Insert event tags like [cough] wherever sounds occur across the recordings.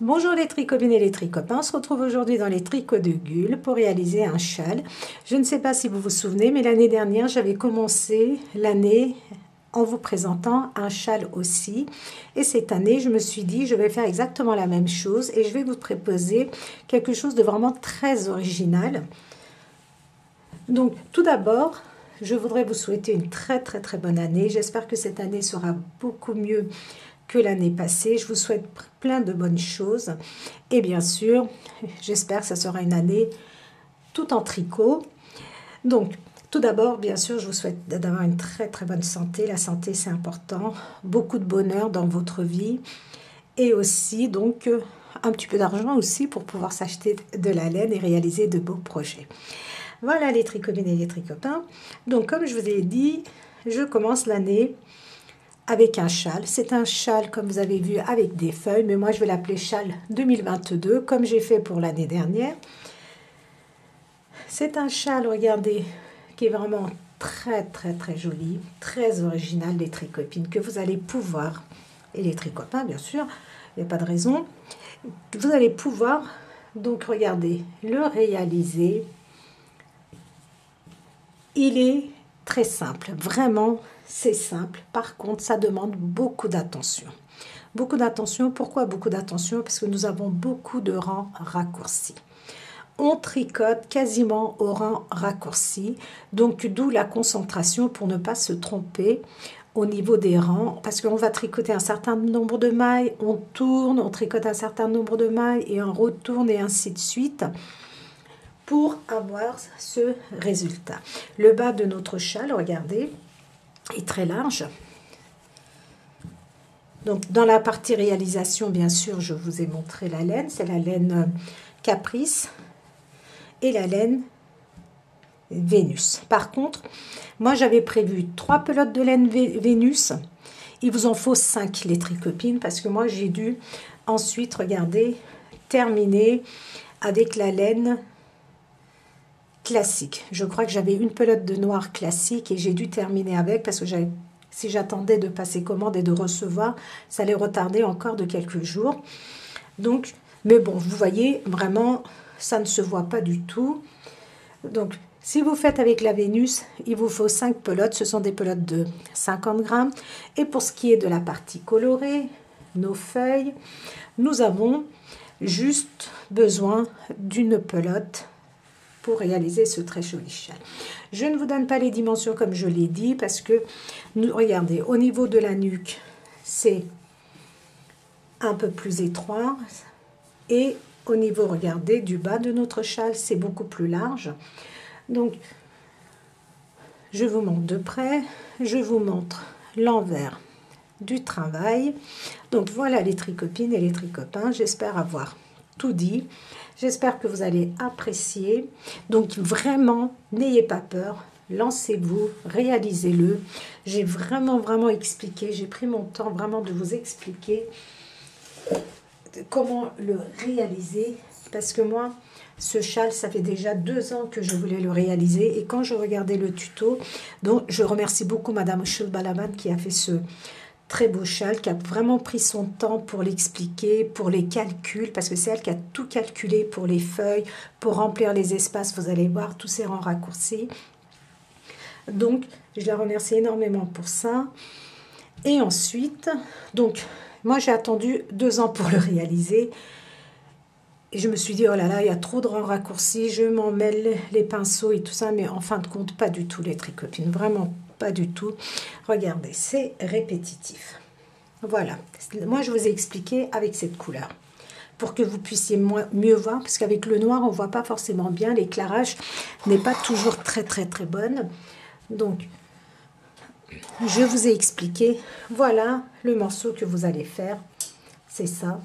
Bonjour les tricopines et les tricopains, on se retrouve aujourd'hui dans les tricots de Gull pour réaliser un châle. Je ne sais pas si vous vous souvenez, mais l'année dernière, j'avais commencé l'année en vous présentant un châle aussi. Et cette année, je me suis dit, je vais faire exactement la même chose et je vais vous proposer quelque chose de vraiment très original. Donc, tout d'abord, je voudrais vous souhaiter une très très très bonne année. J'espère que cette année sera beaucoup mieux que l'année passée. Je vous souhaite plein de bonnes choses. Et bien sûr, [laughs] j'espère que ça sera une année tout en tricot. Donc, tout d'abord, bien sûr, je vous souhaite d'avoir une très très bonne santé. La santé, c'est important. Beaucoup de bonheur dans votre vie. Et aussi, donc, un petit peu d'argent aussi pour pouvoir s'acheter de la laine et réaliser de beaux projets. Voilà les tricopines et les tricopains. Donc, comme je vous ai dit, je commence l'année avec un châle. C'est un châle, comme vous avez vu, avec des feuilles, mais moi je vais l'appeler châle 2022, comme j'ai fait pour l'année dernière. C'est un châle, regardez, qui est vraiment très très très joli, très original, les tricopines, que vous allez pouvoir, et les tricopains bien sûr, il n'y a pas de raison, vous allez pouvoir, donc regardez, le réaliser. Il est très simple, vraiment c'est simple. Par contre, ça demande beaucoup d'attention. Beaucoup d'attention. Pourquoi beaucoup d'attention? Parce que nous avons beaucoup de rangs raccourcis. On tricote quasiment au rang raccourci, donc d'où la concentration pour ne pas se tromper au niveau des rangs, parce qu'on va tricoter un certain nombre de mailles, on tourne, on tricote un certain nombre de mailles et on retourne et ainsi de suite pour avoir ce résultat. Le bas de notre châle, regardez, très large. Donc, dans la partie réalisation, bien sûr, je vous ai montré la laine. C'est la laine euh, Caprice et la laine Vénus. Par contre, moi, j'avais prévu trois pelotes de laine Vénus. Il vous en faut cinq, les tricopines, parce que moi, j'ai dû ensuite, regardez, terminer avec la laine classique. Je crois que j'avais une pelote de noir classique et j'ai dû terminer avec parce que si j'attendais de passer commande et de recevoir, ça allait retarder encore de quelques jours. Donc, mais bon, vous voyez, vraiment, ça ne se voit pas du tout. Donc, si vous faites avec la Vénus, il vous faut 5 pelotes. Ce sont des pelotes de 50 grammes. Et pour ce qui est de la partie colorée, nos feuilles, nous avons juste besoin d'une pelote pour réaliser ce très joli châle. Je ne vous donne pas les dimensions comme je l'ai dit parce que, regardez, au niveau de la nuque, c'est un peu plus étroit et au niveau, regardez, du bas de notre châle, c'est beaucoup plus large. Donc, je vous montre de près, je vous montre l'envers du travail. Donc voilà les tricopines et les tricopains, j'espère avoir tout dit. J'espère que vous allez apprécier. Donc vraiment, n'ayez pas peur. Lancez-vous, réalisez-le. J'ai vraiment, vraiment expliqué. J'ai pris mon temps vraiment de vous expliquer comment le réaliser. Parce que moi, ce châle, ça fait déjà deux ans que je voulais le réaliser. Et quand je regardais le tuto, donc je remercie beaucoup Madame Schulbalaman qui a fait ce, très beau châle, qui a vraiment pris son temps pour l'expliquer, pour les calculs, parce que c'est elle qui a tout calculé pour les feuilles, pour remplir les espaces, vous allez voir, tous ces rangs raccourcis. Donc, je la remercie énormément pour ça. Et ensuite, donc, moi j'ai attendu deux ans pour le réaliser. Et je me suis dit, oh là là, il y a trop de rangs raccourcis, je m'en mêle les pinceaux et tout ça, mais en fin de compte, pas du tout les tricopines, vraiment pas du tout. Regardez, c'est répétitif. Voilà, moi je vous ai expliqué avec cette couleur pour que vous puissiez mieux voir, parce qu'avec le noir, on voit pas forcément bien, l'éclairage n'est pas toujours très très très bonne. Donc, je vous ai expliqué, voilà le morceau que vous allez faire, c'est ça.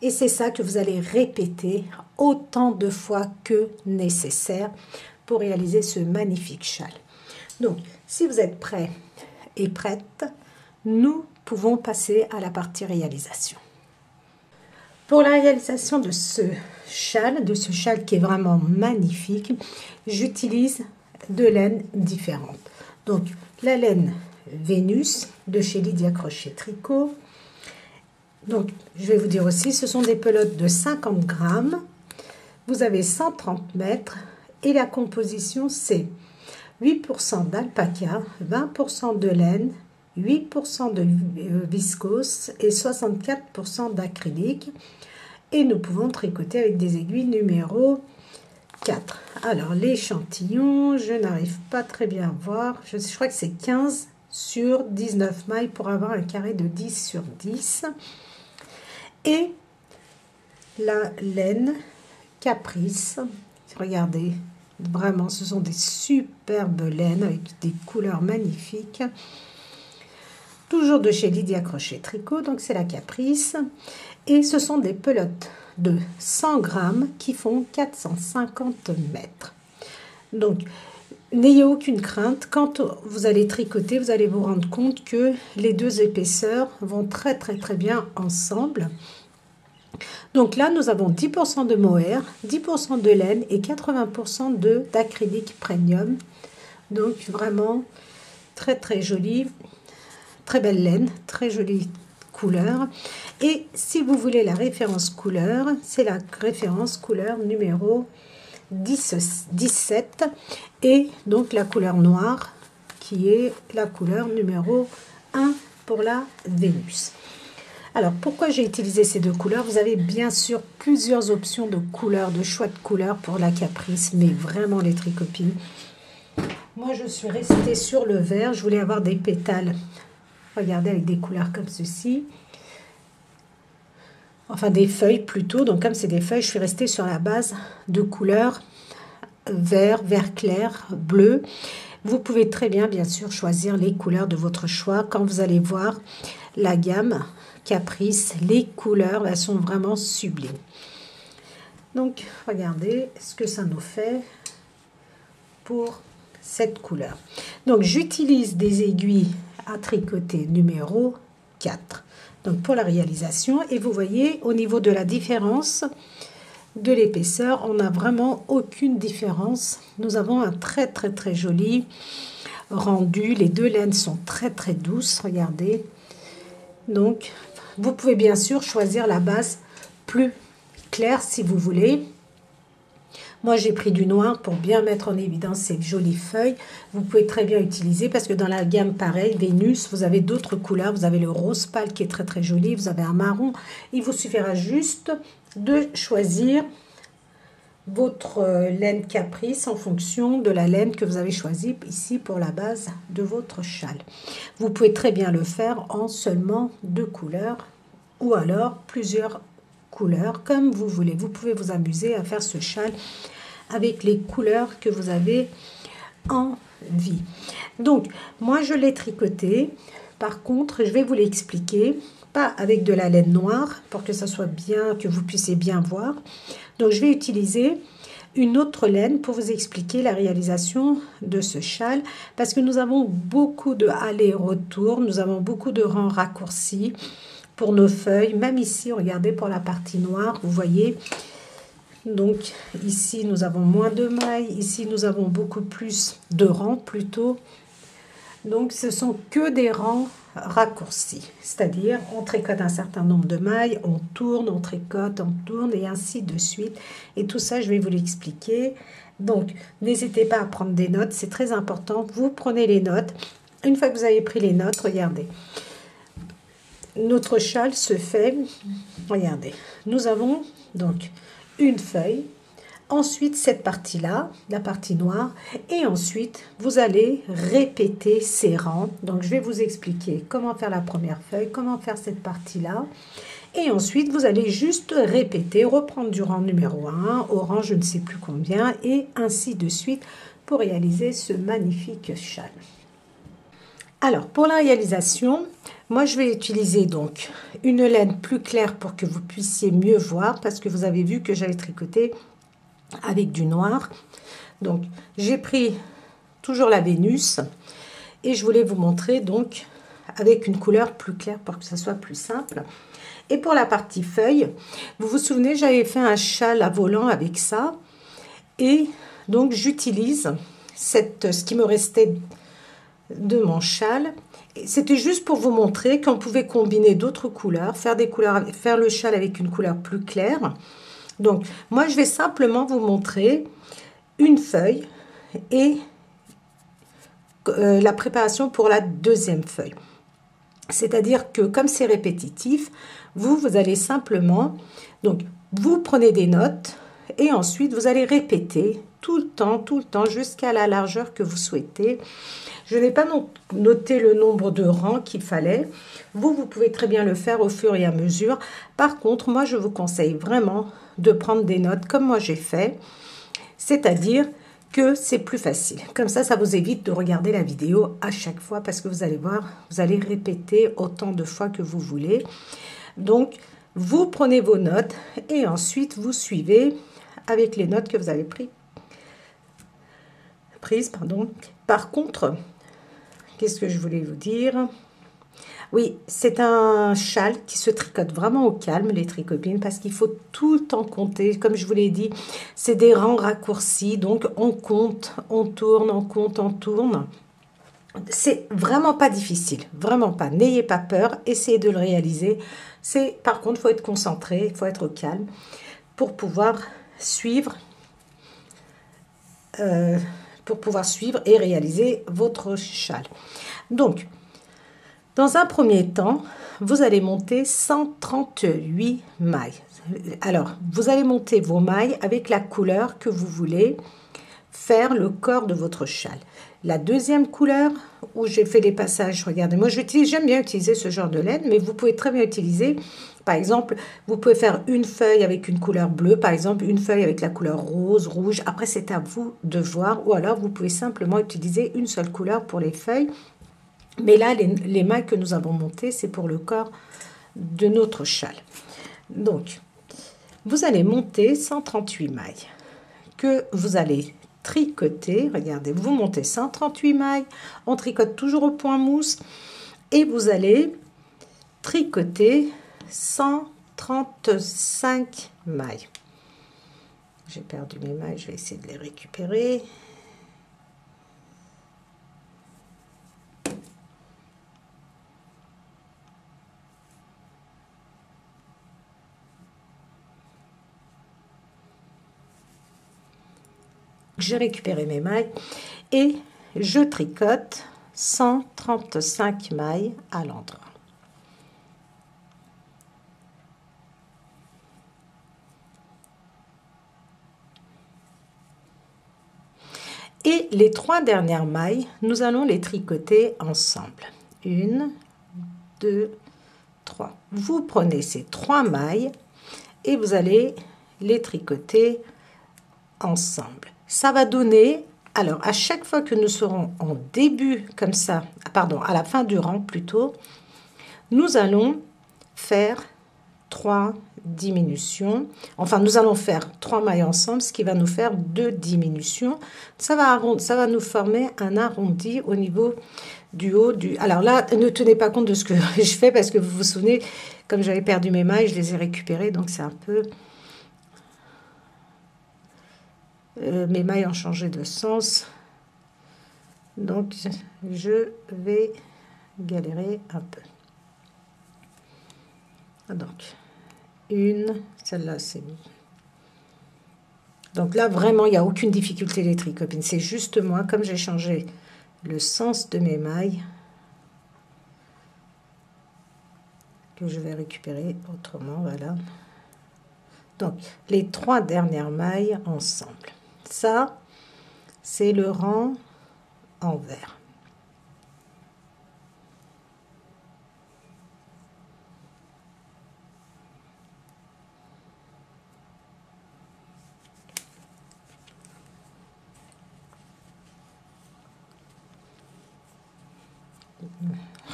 Et c'est ça que vous allez répéter autant de fois que nécessaire pour réaliser ce magnifique châle. Donc, si vous êtes prêt et prête, nous pouvons passer à la partie réalisation. Pour la réalisation de ce châle, de ce châle qui est vraiment magnifique, j'utilise deux laines différentes. Donc, la laine Vénus de chez Lydia Crochet Tricot Donc, je vais vous dire aussi, ce sont des pelotes de 50 grammes. Vous avez 130 mètres et la composition, c'est 8% d'alpaca, 20% de laine, 8% de euh, viscose et 64% d'acrylique. Et nous pouvons tricoter avec des aiguilles numéro 4. Alors, l'échantillon, je n'arrive pas très bien à voir. Je, je crois que c'est 15 sur 19 mailles pour avoir un carré de 10 sur 10. Et la laine Caprice. Regardez, vraiment, ce sont des superbes laines avec des couleurs magnifiques. Toujours de chez Lydia Crochet Tricot, donc c'est la Caprice. Et ce sont des pelotes de 100 grammes qui font 450 mètres. Donc, n'ayez aucune crainte. Quand vous allez tricoter, vous allez vous rendre compte que les deux épaisseurs vont très très très bien ensemble. Donc là, nous avons 10% de mohair, 10% de laine et 80% d'acrylique premium. Donc vraiment très très joli, très belle laine, très jolie couleur. Et si vous voulez la référence couleur, c'est la référence couleur numéro 10, 17 et donc la couleur noire qui est la couleur numéro 1 pour la Vénus. Alors, pourquoi j'ai utilisé ces deux couleurs? Vous avez bien sûr plusieurs options de couleurs, de choix de couleurs pour la caprice, mais vraiment les tricopines. Moi, je suis restée sur le vert. Je voulais avoir des pétales, regardez, avec des couleurs comme ceci. Enfin, des feuilles plutôt. Donc, comme c'est des feuilles, je suis restée sur la base de couleurs vert, vert clair, bleu. Vous pouvez très bien, bien sûr, choisir les couleurs de votre choix quand vous allez voir la gamme Caprice. Les couleurs, elles sont vraiment sublimes. Donc, regardez ce que ça nous fait pour cette couleur. Donc, j'utilise des aiguilles à tricoter numéro 4. Donc, pour la réalisation, et vous voyez, au niveau de la différence de l'épaisseur, on n'a vraiment aucune différence. Nous avons un très, très, très joli rendu. Les deux laines sont très, très douces. Regardez. Donc, vous pouvez bien sûr choisir la base plus claire si vous voulez. Moi, j'ai pris du noir pour bien mettre en évidence ces jolies feuilles. Vous pouvez très bien utiliser parce que dans la gamme pareil, Vénus, vous avez d'autres couleurs. Vous avez le rose pâle qui est très très joli. Vous avez un marron. Il vous suffira juste de choisir votre euh, laine caprice en fonction de la laine que vous avez choisie ici pour la base de votre châle. Vous pouvez très bien le faire en seulement deux couleurs ou alors plusieurs couleurs comme vous voulez. Vous pouvez vous amuser à faire ce châle avec les couleurs que vous avez envie. Donc, moi je l'ai tricoté. Par contre, je vais vous l'expliquer pas avec de la laine noire pour que ça soit bien, que vous puissiez bien voir. Donc je vais utiliser une autre laine pour vous expliquer la réalisation de ce châle parce que nous avons beaucoup de aller-retour, nous avons beaucoup de rangs raccourcis pour nos feuilles, même ici, regardez pour la partie noire, vous voyez, donc ici nous avons moins de mailles, ici nous avons beaucoup plus de rangs plutôt, donc ce sont que des rangs raccourci, c'est-à-dire on tricote un certain nombre de mailles, on tourne, on tricote, on tourne et ainsi de suite. Et tout ça, je vais vous l'expliquer. Donc, n'hésitez pas à prendre des notes, c'est très important. Vous prenez les notes. Une fois que vous avez pris les notes, regardez. Notre châle se fait, regardez, nous avons donc une feuille, Ensuite, cette partie-là, la partie noire, et ensuite, vous allez répéter ces rangs. Donc, je vais vous expliquer comment faire la première feuille, comment faire cette partie-là. Et ensuite, vous allez juste répéter, reprendre du rang numéro 1 au rang je ne sais plus combien, et ainsi de suite pour réaliser ce magnifique châle. Alors, pour la réalisation, moi, je vais utiliser donc une laine plus claire pour que vous puissiez mieux voir, parce que vous avez vu que j'avais tricoté avec du noir. Donc, j'ai pris toujours la Vénus et je voulais vous montrer donc avec une couleur plus claire pour que ça soit plus simple. Et pour la partie feuille, vous vous souvenez, j'avais fait un châle à volant avec ça. Et donc, j'utilise ce qui me restait de mon châle. C'était juste pour vous montrer qu'on pouvait combiner d'autres couleurs, faire, des couleurs, faire le châle avec une couleur plus claire. Donc, moi, je vais simplement vous montrer une feuille et euh, la préparation pour la deuxième feuille. C'est-à-dire que comme c'est répétitif, vous, vous allez simplement, donc vous prenez des notes et ensuite vous allez répéter tout le temps, tout le temps, jusqu'à la largeur que vous souhaitez. Je n'ai pas noté le nombre de rangs qu'il fallait. Vous, vous pouvez très bien le faire au fur et à mesure. Par contre, moi, je vous conseille vraiment de prendre des notes comme moi j'ai fait. C'est-à-dire que c'est plus facile. Comme ça, ça vous évite de regarder la vidéo à chaque fois parce que vous allez voir, vous allez répéter autant de fois que vous voulez. Donc, vous prenez vos notes et ensuite vous suivez avec les notes que vous avez prises. Prise, pardon. Par contre, qu'est-ce que je voulais vous dire? Oui, c'est un châle qui se tricote vraiment au calme, les tricopines, parce qu'il faut tout le temps compter. Comme je vous l'ai dit, c'est des rangs raccourcis, donc on compte, on tourne, on compte, on tourne. C'est vraiment pas difficile, vraiment pas. N'ayez pas peur, essayez de le réaliser. C'est Par contre, il faut être concentré, il faut être au calme pour pouvoir suivre euh, pouvoir suivre et réaliser votre châle. Donc, dans un premier temps, vous allez monter 138 mailles. Alors, vous allez monter vos mailles avec la couleur que vous voulez faire le corps de votre châle. La deuxième couleur où j'ai fait les passages, regardez, moi j'aime bien utiliser ce genre de laine, mais vous pouvez très bien utiliser, par exemple, vous pouvez faire une feuille avec une couleur bleue, par exemple une feuille avec la couleur rose, rouge, après c'est à vous de voir, ou alors vous pouvez simplement utiliser une seule couleur pour les feuilles. Mais là, les, mailles que nous avons montées, c'est pour le corps de notre châle. Donc, vous allez monter 138 mailles que vous allez tricoter. Regardez, vous montez 138 mailles. On tricote toujours au point mousse. Et vous allez tricoter 135 mailles. J'ai perdu mes mailles, je vais essayer de les récupérer. J'ai récupéré mes mailles et je tricote 135 mailles à l'endroit. Et les trois dernières mailles, nous allons les tricoter ensemble. Une, deux, trois. Vous prenez ces trois mailles et vous allez les tricoter ensemble ça va donner, alors à chaque fois que nous serons en début comme ça, pardon, à la fin du rang plutôt, nous allons faire trois diminutions. Enfin, nous allons faire trois mailles ensemble, ce qui va nous faire deux diminutions. Ça va, ça va nous former un arrondi au niveau du haut du... Alors là, ne tenez pas compte de ce que [laughs] je fais parce que vous vous souvenez, comme j'avais perdu mes mailles, je les ai récupérées, donc c'est un peu Euh, mes mailles ont changé de sens. Donc, je vais galérer un peu. Donc, une, celle-là, c'est... Donc là, vraiment, il n'y a aucune difficulté les copines. C'est juste moi, comme j'ai changé le sens de mes mailles, que je vais récupérer autrement, voilà. Donc, les trois dernières mailles ensemble. Ça, c'est le rang en vert.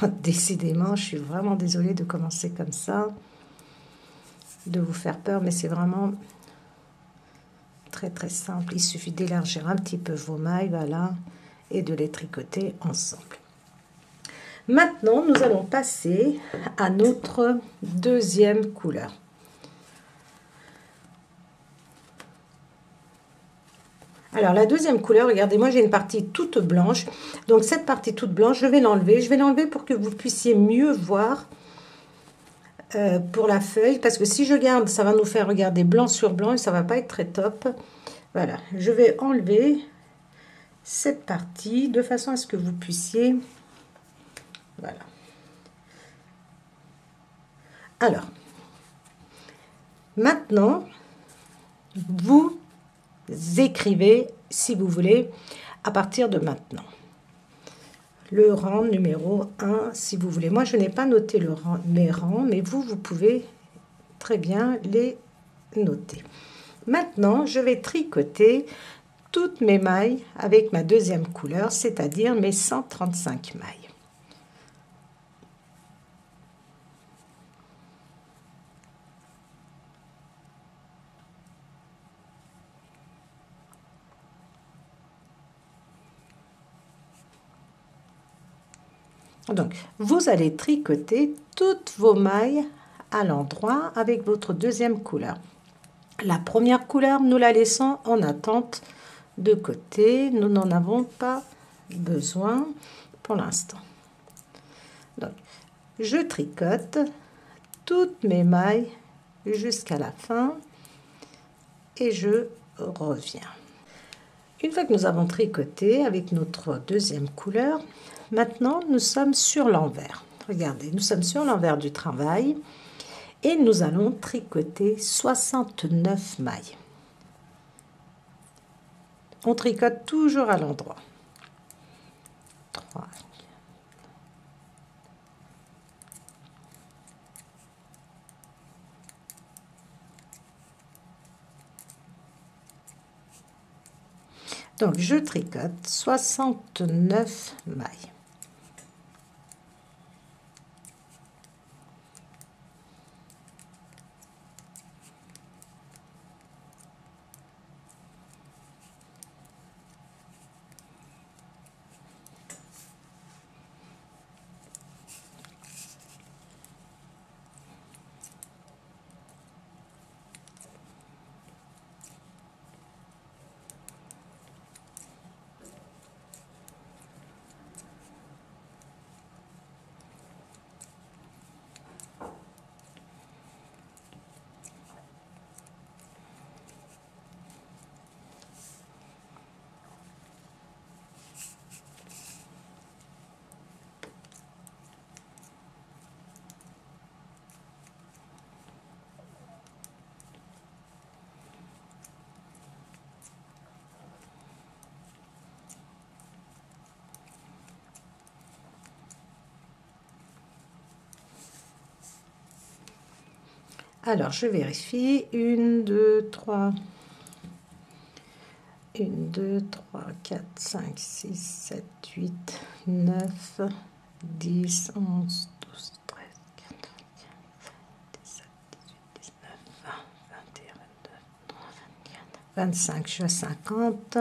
[laughs] Décidément, je suis vraiment désolée de commencer comme ça, de vous faire peur, mais c'est vraiment très très simple. Il suffit d'élargir un petit peu vos mailles, voilà, et de les tricoter ensemble. Maintenant, nous allons passer à notre deuxième couleur. Alors, la deuxième couleur, regardez, moi j'ai une partie toute blanche. Donc, cette partie toute blanche, je vais l'enlever. Je vais l'enlever pour que vous puissiez mieux voir euh, pour la feuille. Parce que si je garde, ça va nous faire regarder blanc sur blanc et ça va pas être très top. Voilà, je vais enlever cette partie de façon à ce que vous puissiez... Voilà. Alors, maintenant, vous écrivez, si vous voulez, à partir de maintenant. Le rang numéro 1, si vous voulez. Moi, je n'ai pas noté le rang, mes rangs, mais vous, vous pouvez très bien les noter. Maintenant, je vais tricoter toutes mes mailles avec ma deuxième couleur, c'est-à-dire mes 135 mailles. Donc, vous allez tricoter toutes vos mailles à l'endroit avec votre deuxième couleur. La première couleur, nous la laissons en attente de côté. Nous n'en avons pas besoin pour l'instant. Donc, je tricote toutes mes mailles jusqu'à la fin et je reviens. Une fois que nous avons tricoté avec notre deuxième couleur, Maintenant, nous sommes sur l'envers. Regardez, nous sommes sur l'envers du travail et nous allons tricoter 69 mailles. On tricote toujours à l'endroit. 3, Donc, je tricote 69 mailles. Alors, je vérifie. 1, 2, 3. 1, 2, 3, 4, 5, 6, 7, 8, 9, 10, 11, 12, 13, 14, 15, 16, 17, 18, 19, 20, 21, 22, 23, 24, 25. Je suis à 50.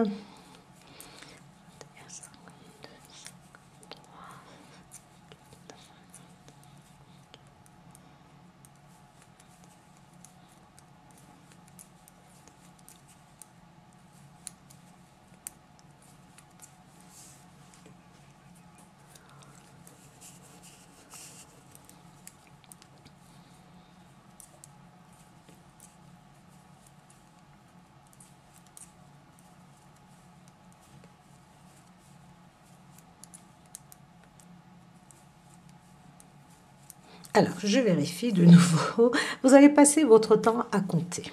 Alors, je vérifie de nouveau. [laughs] Vous allez passer votre temps à compter.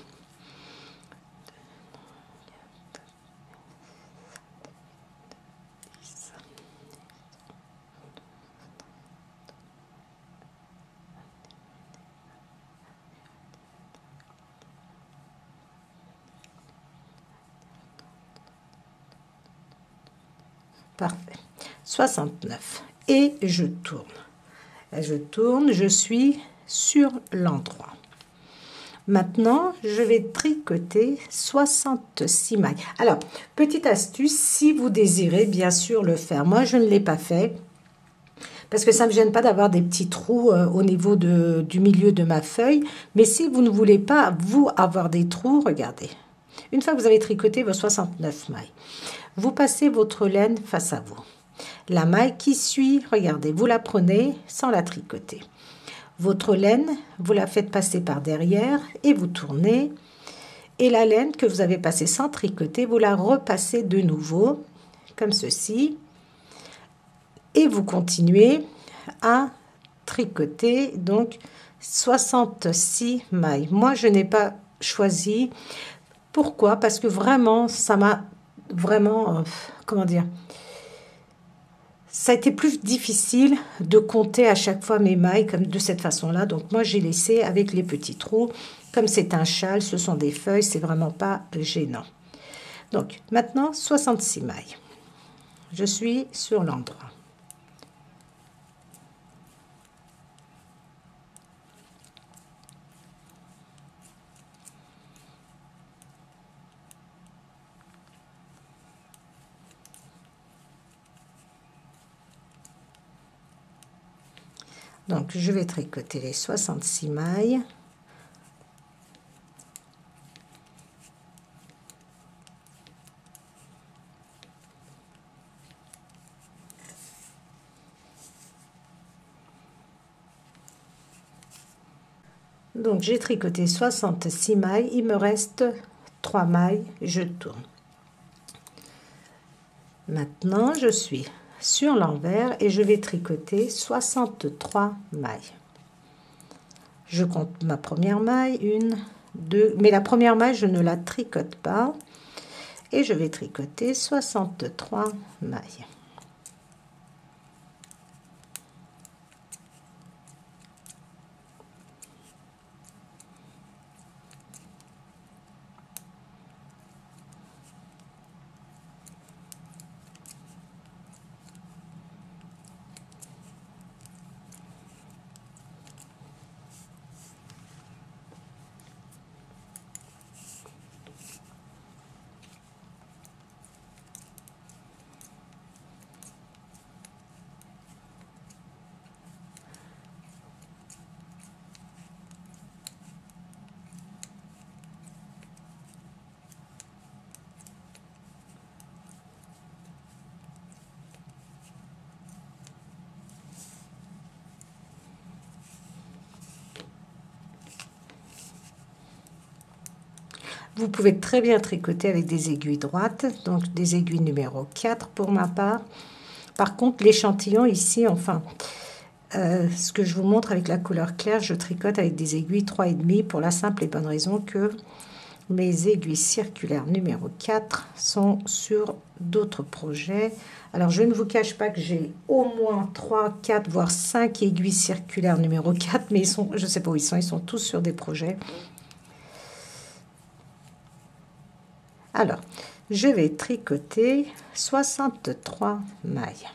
Parfait. 69. Et je tourne je tourne, je suis sur l'endroit. Maintenant, je vais tricoter 66 mailles. Alors, petite astuce, si vous désirez bien sûr le faire. Moi, je ne l'ai pas fait parce que ça ne me gêne pas d'avoir des petits trous euh, au niveau de, du milieu de ma feuille. Mais si vous ne voulez pas, vous, avoir des trous, regardez. Une fois que vous avez tricoté vos 69 mailles, vous passez votre laine face à vous. La maille qui suit, regardez, vous la prenez sans la tricoter. Votre laine, vous la faites passer par derrière et vous tournez. Et la laine que vous avez passée sans tricoter, vous la repassez de nouveau, comme ceci. Et vous continuez à tricoter, donc 66 mailles. Moi, je n'ai pas choisi. Pourquoi? Parce que vraiment, ça m'a vraiment, euh, comment dire, ça a été plus difficile de compter à chaque fois mes mailles comme de cette façon-là. Donc moi, j'ai laissé avec les petits trous. Comme c'est un châle, ce sont des feuilles, c'est vraiment pas gênant. Donc maintenant, 66 mailles. Je suis sur l'endroit. Donc, je vais tricoter les 66 mailles. Donc, j'ai tricoté 66 mailles. Il me reste 3 mailles. Je tourne. Maintenant, je suis sur l'envers et je vais tricoter 63 mailles. Je compte ma première maille, une, deux, mais la première maille, je ne la tricote pas. Et je vais tricoter 63 mailles. Vous pouvez très bien tricoter avec des aiguilles droites, donc des aiguilles numéro 4 pour ma part. Par contre, l'échantillon ici, enfin, euh, ce que je vous montre avec la couleur claire, je tricote avec des aiguilles 3,5 pour la simple et bonne raison que mes aiguilles circulaires numéro 4 sont sur d'autres projets. Alors, je ne vous cache pas que j'ai au moins 3, 4, voire 5 aiguilles circulaires numéro 4, mais ils sont, je ne sais pas où ils sont, ils sont tous sur des projets. Alors, je vais tricoter 63 mailles.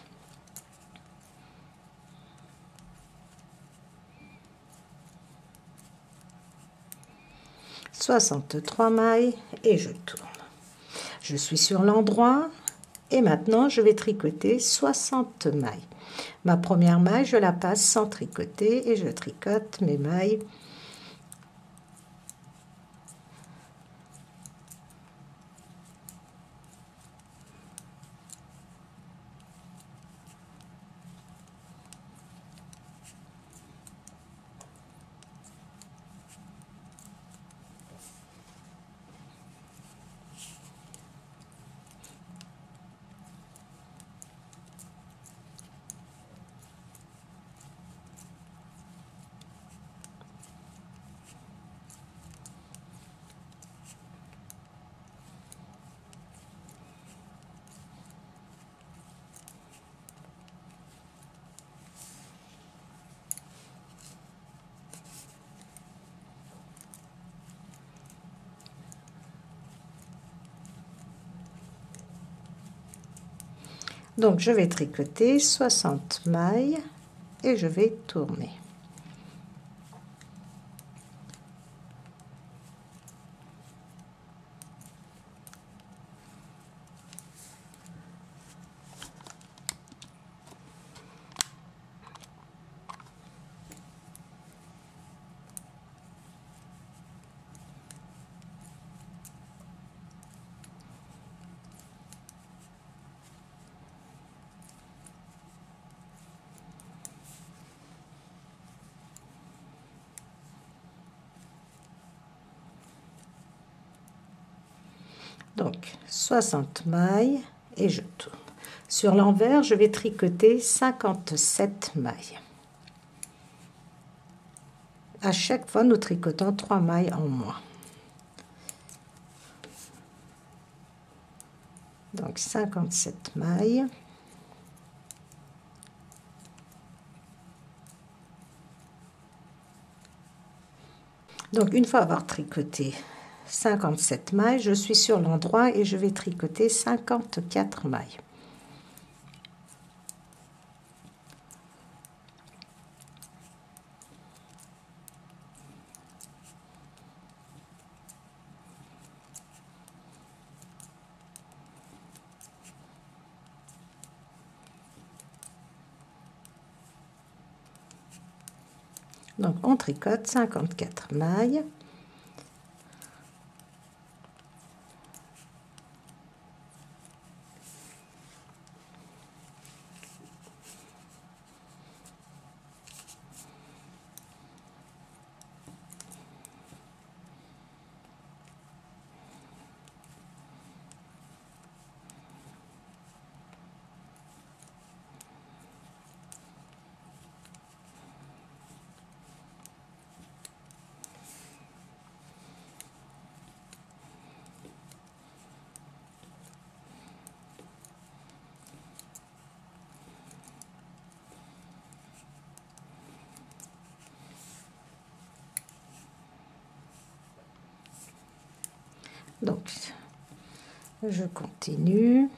« 63 mailles et je tourne. Je suis sur l'endroit et maintenant je vais tricoter 60 mailles. Ma première maille, je la passe sans tricoter et je tricote mes mailles Donc je vais tricoter 60 mailles et je vais tourner. 60 mailles et je tourne. Sur l'envers, je vais tricoter 57 mailles. À chaque fois, nous tricotons 3 mailles en moins. Donc 57 mailles. Donc une fois avoir tricoté 57 mailles, je suis sur l'endroit et je vais tricoter 54 mailles. Donc on tricote 54 mailles. Donc, je continue.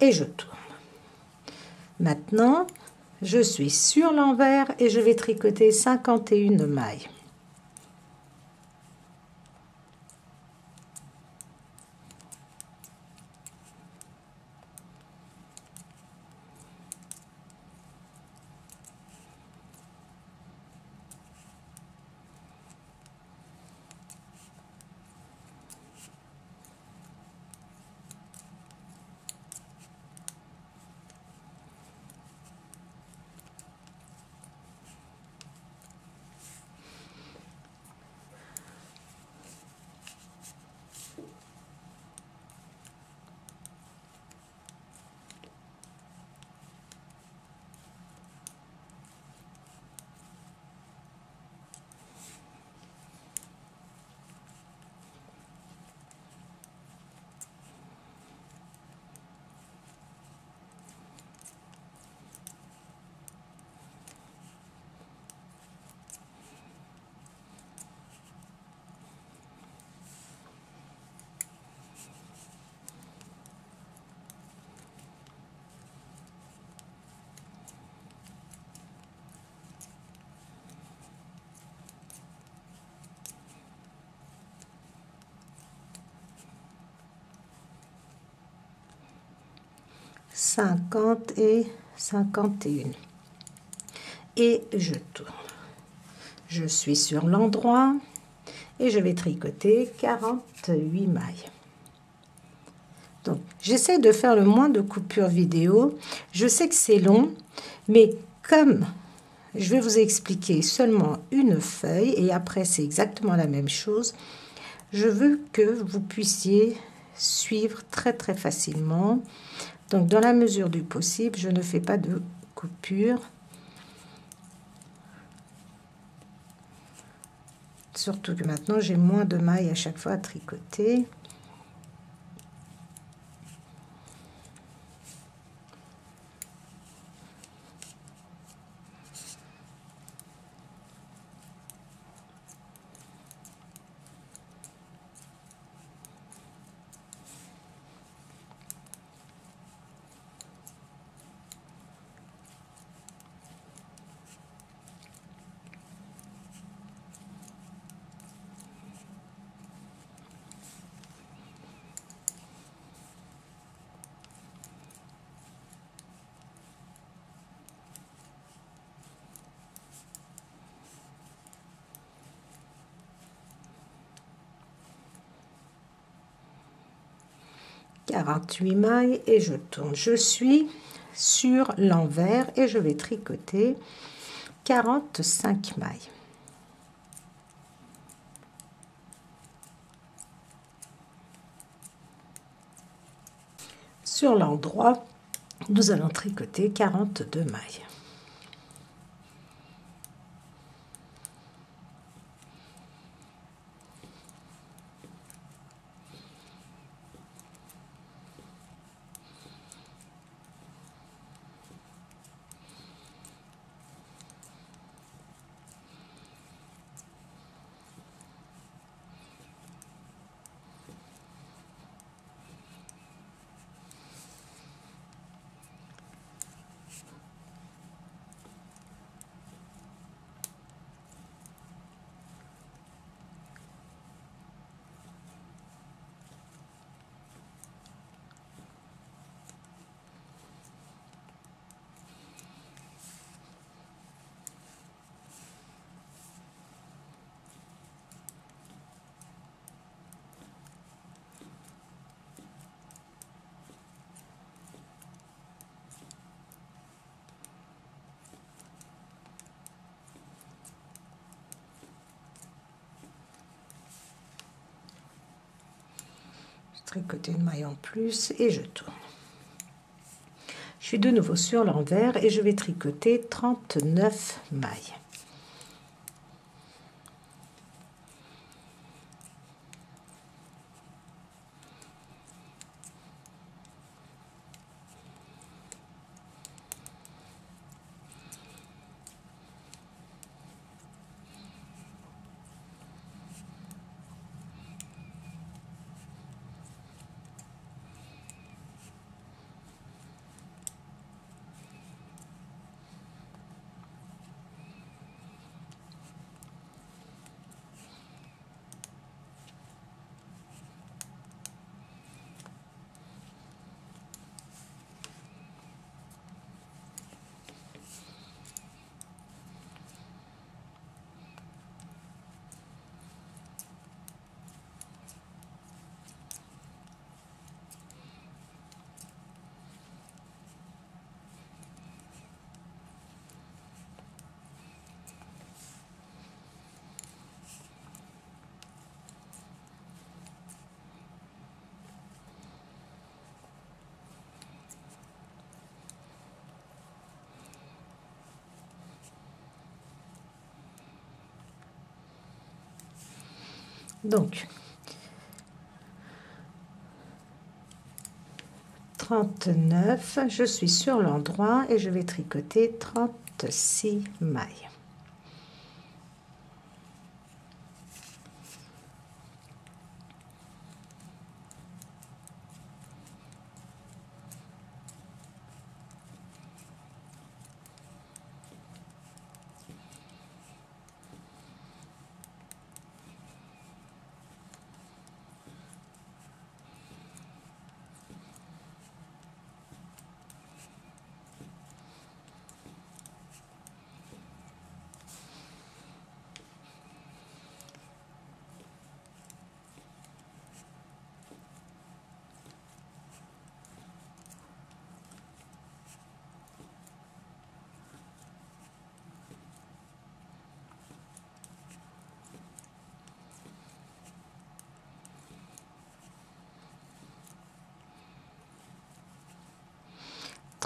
Et je tourne. Maintenant, je suis sur l'envers et je vais tricoter 51 mailles. Cinquante et cinquante et une. Et je tourne. Je suis sur l'endroit et je vais tricoter 48 mailles. Donc, j'essaie de faire le moins de coupures vidéo. Je sais que c'est long, mais comme je vais vous expliquer seulement une feuille et après c'est exactement la même chose, je veux que vous puissiez suivre très très facilement. Donc, dans la mesure du possible, je ne fais pas de coupure. Surtout que maintenant, j'ai moins de mailles à chaque fois à tricoter. 48 mailles et je tourne. Je suis sur l'envers et je vais tricoter 45 mailles. Sur l'endroit, nous allons tricoter 42 mailles. Une maille en plus et je tourne. Je suis de nouveau sur l'envers et je vais tricoter 39 mailles. Donc, 39, je suis sur l'endroit et je vais tricoter 36 mailles.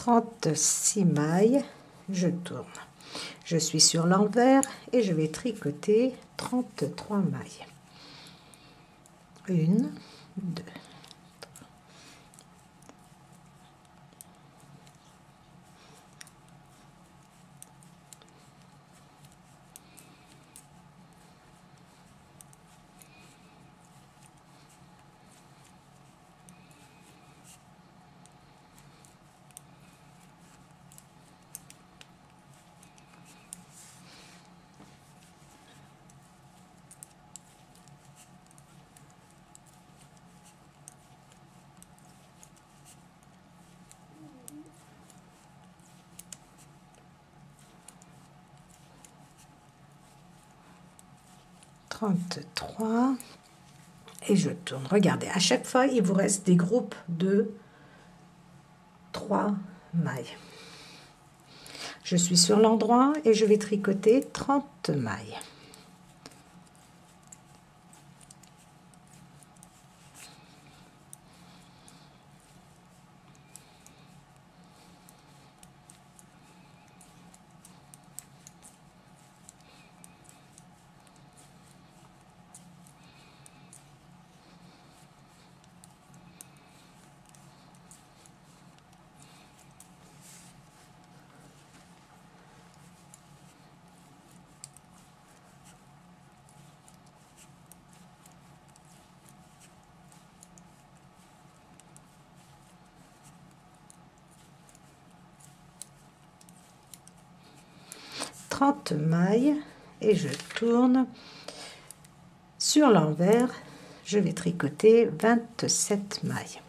36 mailles je tourne. Je suis sur l'envers et je vais tricoter 33 mailles. 1 33 et je tourne. Regardez, à chaque fois, il vous reste des groupes de 3 mailles. Je suis sur l'endroit et je vais tricoter 30 mailles. 30 mailles et je tourne. Sur l'envers je vais tricoter 27 mailles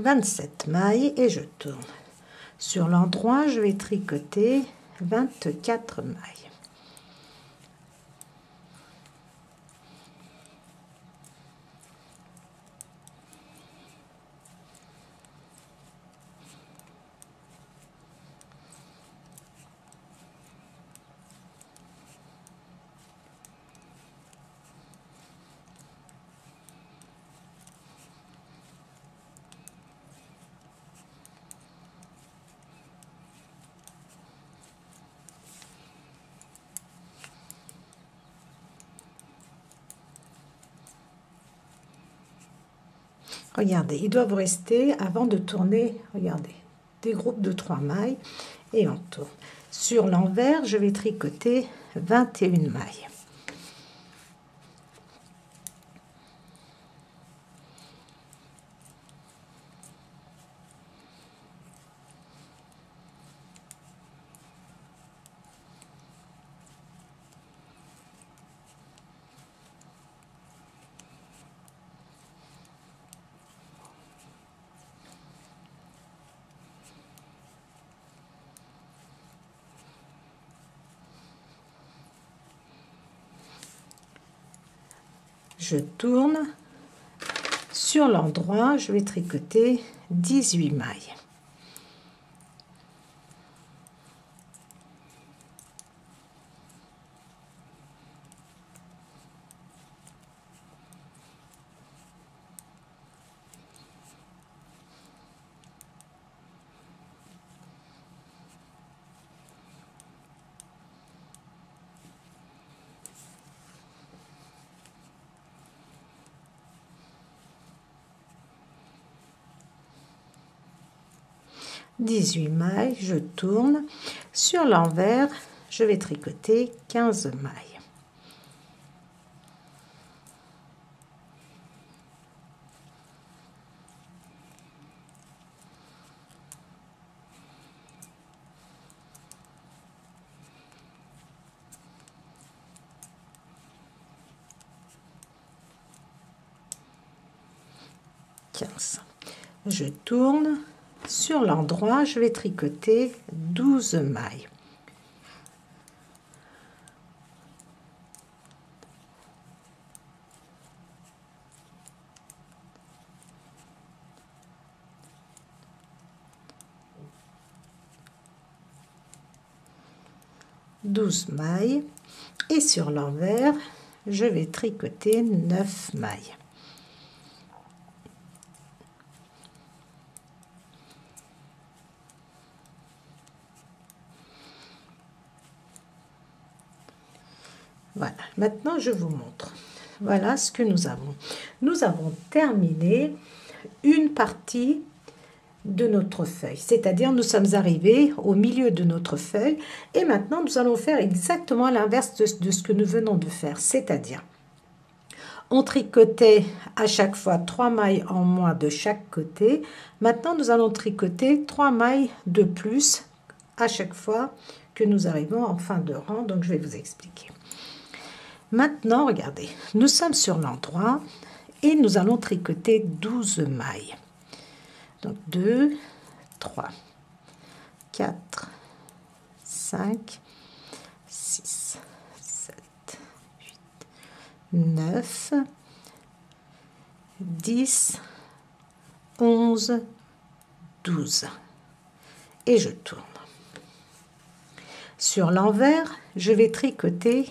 27 mailles et je tourne. Sur l'endroit, je vais tricoter 24 mailles. Regardez, il doit vous rester, avant de tourner, regardez, des groupes de 3 mailles et on tourne. Sur l'envers, je vais tricoter 21 mailles. Je tourne. Sur l'endroit je vais tricoter 18 mailles mailles, je tourne. Sur l'envers, je vais tricoter 15 mailles. Je tourne sur l'endroit, je vais tricoter 12 mailles. Douze mailles et sur l'envers je vais tricoter 9 mailles Voilà, maintenant je vous montre. Voilà ce que nous avons. Nous avons terminé une partie de notre feuille. C'est-à-dire, nous sommes arrivés au milieu de notre feuille et maintenant, nous allons faire exactement l'inverse de, de, ce que nous venons de faire. C'est-à-dire, on tricotait à chaque fois trois mailles en moins de chaque côté. Maintenant, nous allons tricoter trois mailles de plus à chaque fois que nous arrivons en fin de rang. Donc, je vais vous expliquer. Maintenant, regardez, nous sommes sur l'endroit et nous allons tricoter 12 mailles. Donc 2, 3, 4, 5, 6, 7, 8, 9, 10, 11, 12. Et je tourne. Sur l'envers, je vais tricoter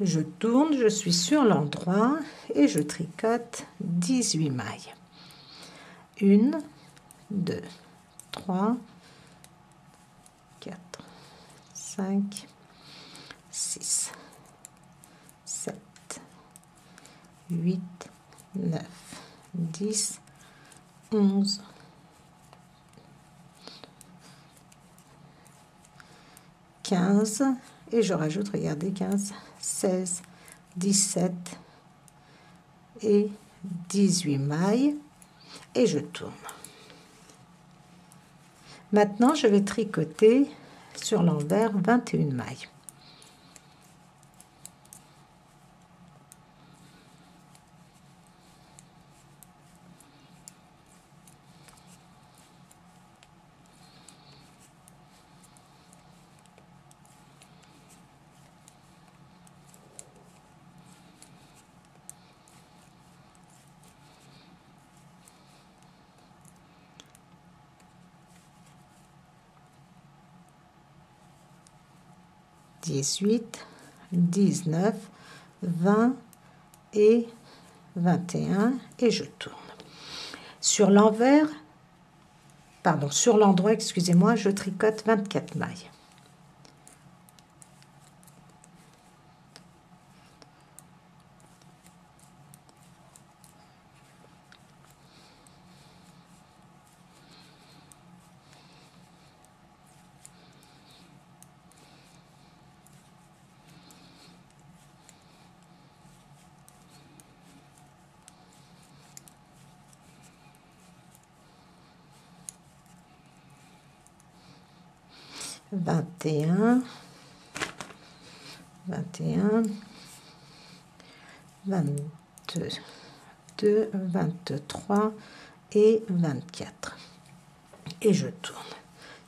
Je tourne, je suis sur l'endroit et je tricote 18 mailles. 1, 2, 3, 4, 5, 6, 7, 8, 9, 10, 11, 15 et je rajoute, regardez, 15, 16, 17 et 18 mailles et je tourne. Maintenant, je vais tricoter sur l'envers 21 mailles. 18, 19, 20 et 21 et je tourne. Sur l'envers, pardon, sur l'endroit, excusez-moi, je tricote 24 mailles. 21, 21, 22, 23 et 24. Et je tourne.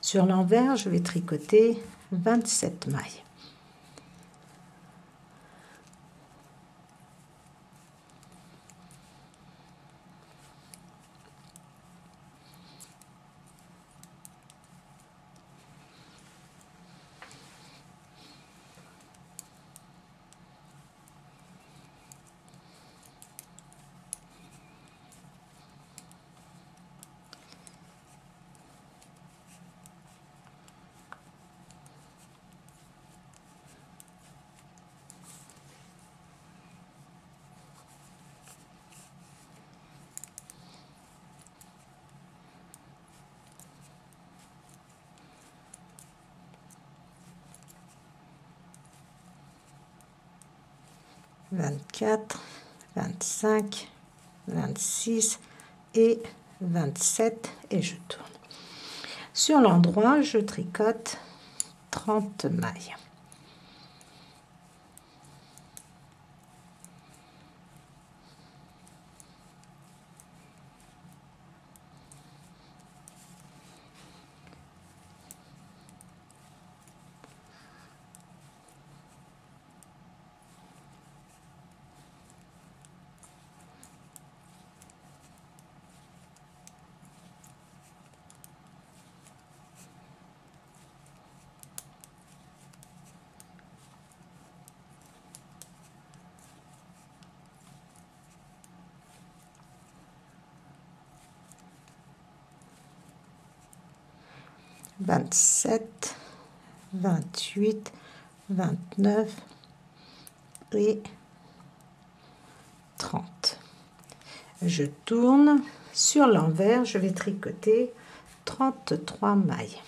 Sur l'envers, je vais tricoter 27 mailles. 24, 25, 26 et 27 et je tourne. Sur l'endroit, je tricote 30 mailles. 24, 27, 28, 29 et 30. Je tourne sur l'envers, je vais tricoter 33 mailles.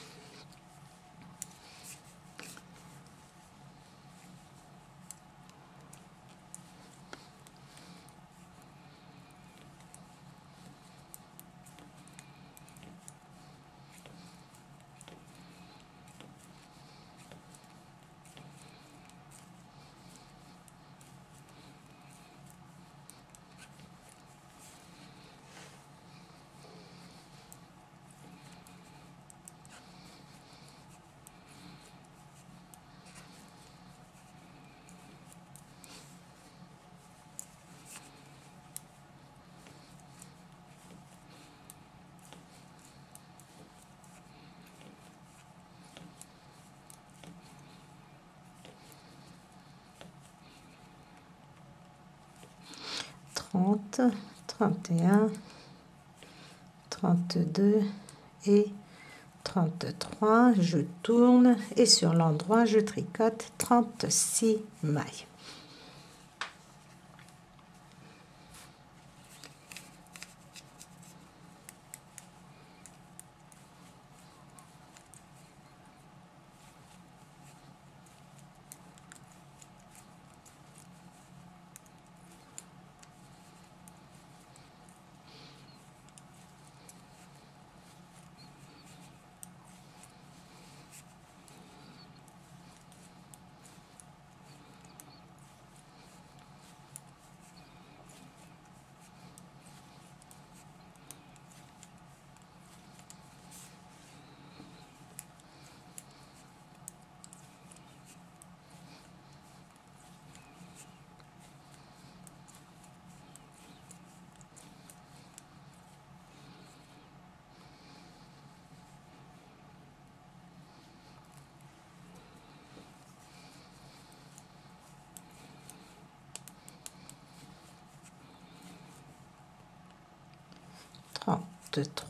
30, 31, 32 et 33. Je tourne et sur l'endroit, je tricote 36 mailles.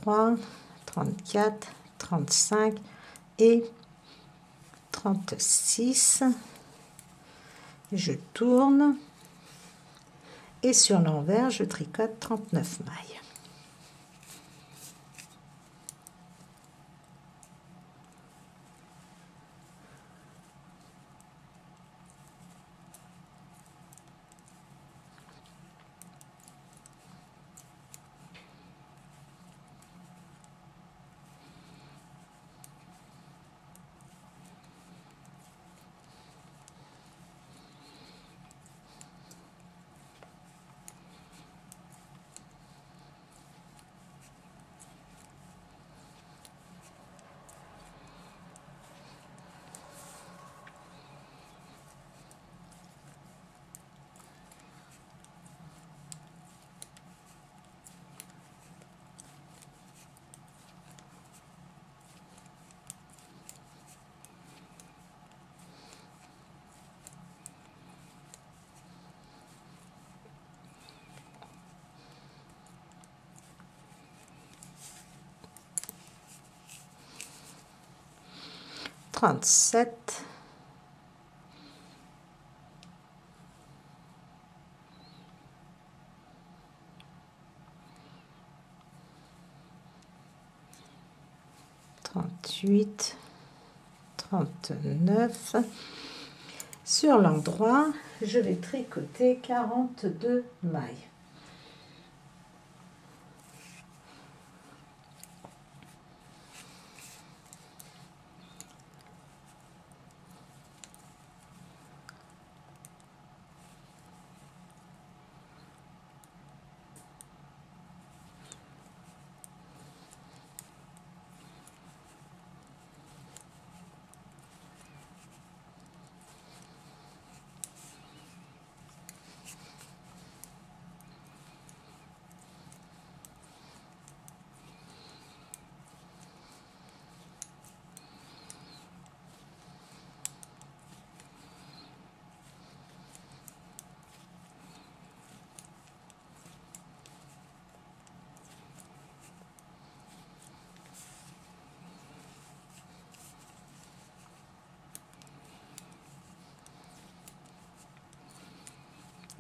33, 34, 35 et 36. Je tourne et sur l'envers, je tricote 39 mailles. 37 38 39 sur l'endroit je vais tricoter 42 mailles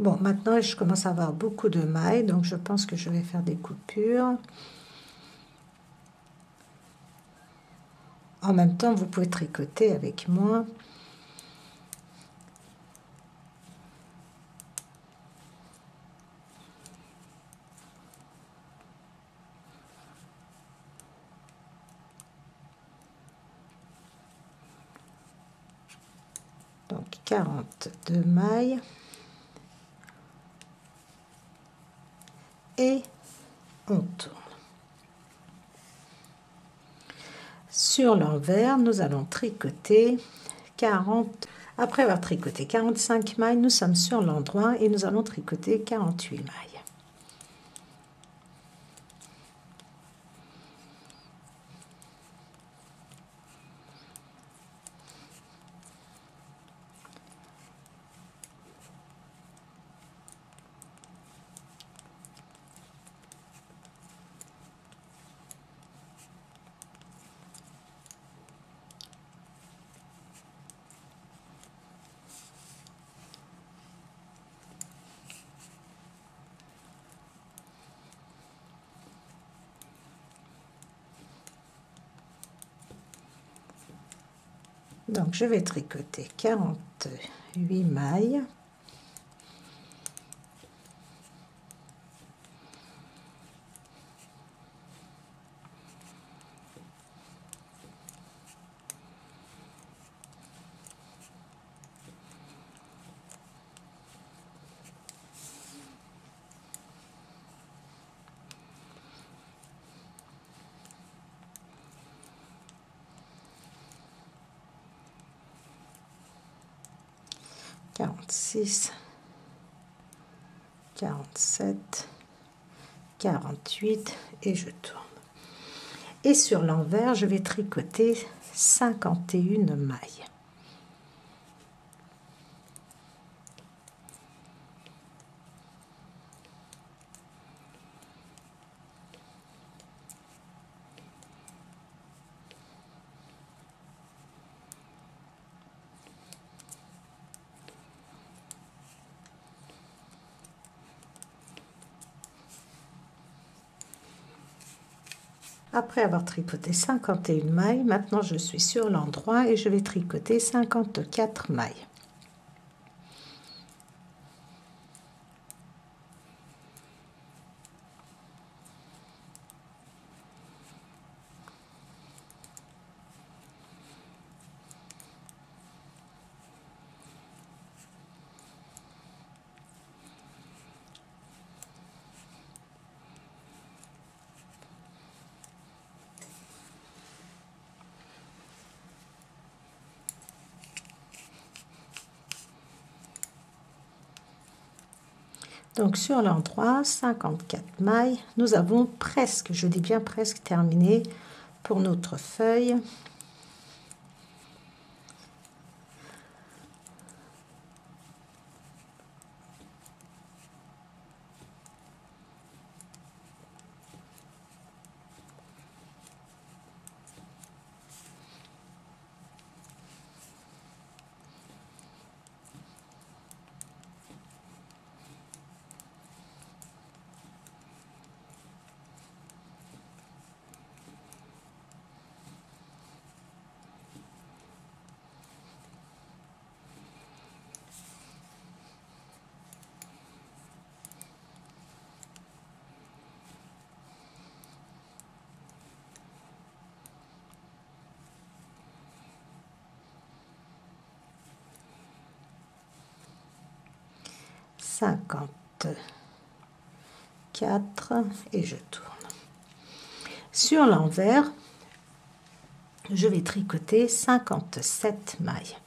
Bon, maintenant, je commence à avoir beaucoup de mailles, donc je pense que je vais faire des coupures. En même temps, vous pouvez tricoter avec moi. Donc 42 mailles. On tourne. Sur l'envers, nous allons tricoter 40. Après avoir tricoté 45 mailles, nous sommes sur l'endroit et nous allons tricoter 48 mailles. Je vais tricoter 48 mailles. Quarante-six, quarante-sept, quarante-huit et je tourne. Et sur l'envers, je vais tricoter cinquante et une mailles. Après avoir tricoté 51 mailles, maintenant je suis sur l'endroit et je vais tricoter 54 mailles. Donc sur l'endroit, 54 mailles, nous avons presque, je dis bien presque terminé pour notre feuille. Et je tourne. Sur l'envers, je vais tricoter 57 mailles.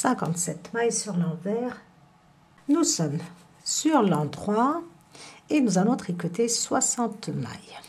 57 mailles sur l'envers. Nous sommes sur l'endroit et nous allons tricoter 60 mailles.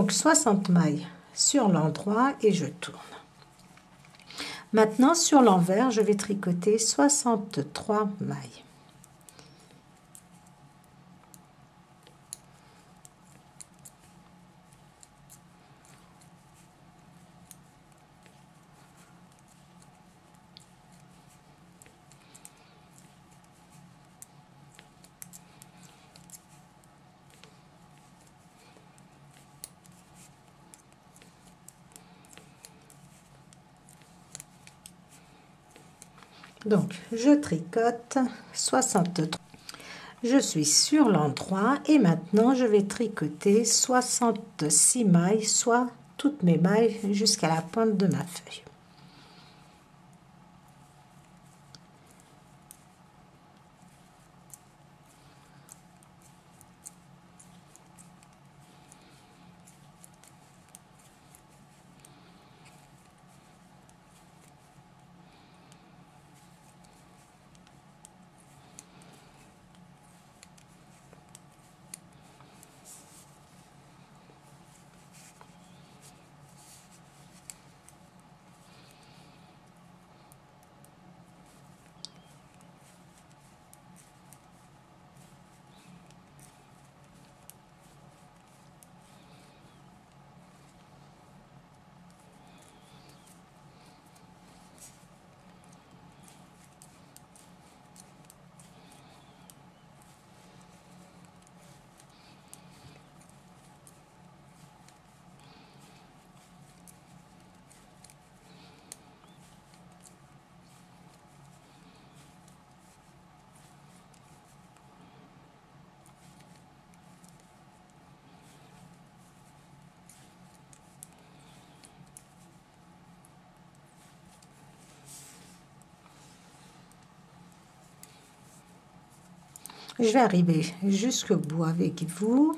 Donc 60 mailles sur l'endroit et je tourne. Maintenant sur l'envers, je vais tricoter 63 mailles. Donc, je tricote 63. Je suis sur l'endroit et maintenant je vais tricoter 66 mailles, soit toutes mes mailles jusqu'à la pointe de ma feuille. Je vais arriver jusqu'au bout avec vous.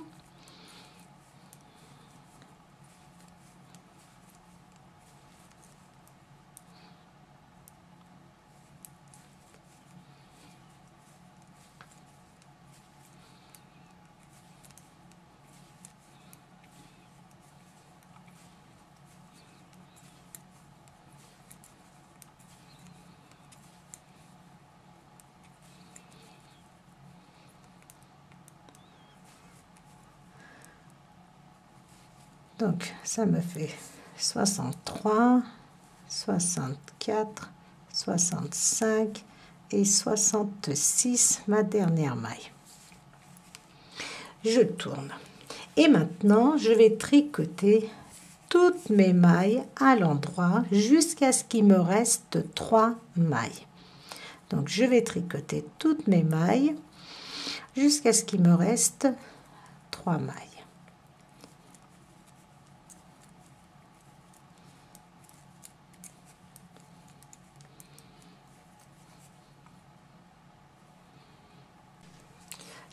Donc, ça me fait 63, 64, 65 et 66, ma dernière maille. Je tourne. Et maintenant, je vais tricoter toutes mes mailles à l'endroit jusqu'à ce qu'il me reste 3 mailles. Donc, je vais tricoter toutes mes mailles jusqu'à ce qu'il me reste 3 mailles.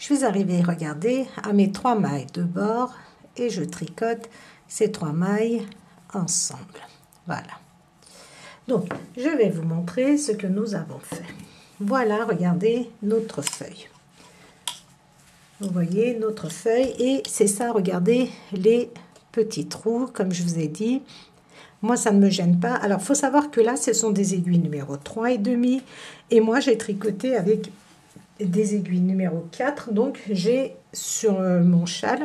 Je vais arriver, regardez, à mes trois mailles de bord et je tricote ces trois mailles ensemble. Voilà. Donc, je vais vous montrer ce que nous avons fait. Voilà, regardez notre feuille. Vous voyez notre feuille et c'est ça, regardez les petits trous, comme je vous ai dit. Moi, ça ne me gêne pas. Alors, faut savoir que là, ce sont des aiguilles numéro 3 et demi. Et moi, j'ai tricoté avec des aiguilles numéro 4. Donc j'ai sur euh, mon châle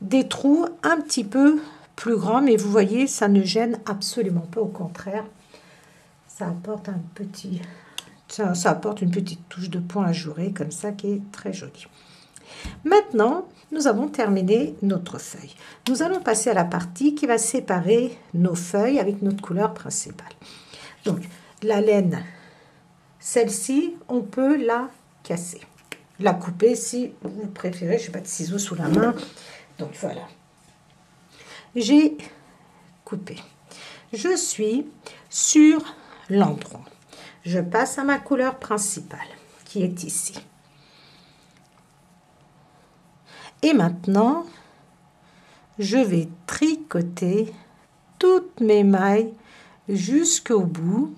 des trous un petit peu plus grands, mais vous voyez, ça ne gêne absolument pas, au contraire. Ça apporte un petit... Ça, apporte une petite touche de point ajouré, comme ça, qui est très jolie. Maintenant, nous avons terminé notre feuille. Nous allons passer à la partie qui va séparer nos feuilles avec notre couleur principale. Donc, la laine, celle-ci, on peut la La couper si vous préférez. Je n'ai pas de ciseaux sous la main. Donc voilà. J'ai couper. Je suis sur l'endroit. Je passe à ma couleur principale qui est ici. Et maintenant, je vais tricoter toutes mes mailles jusqu'au bout.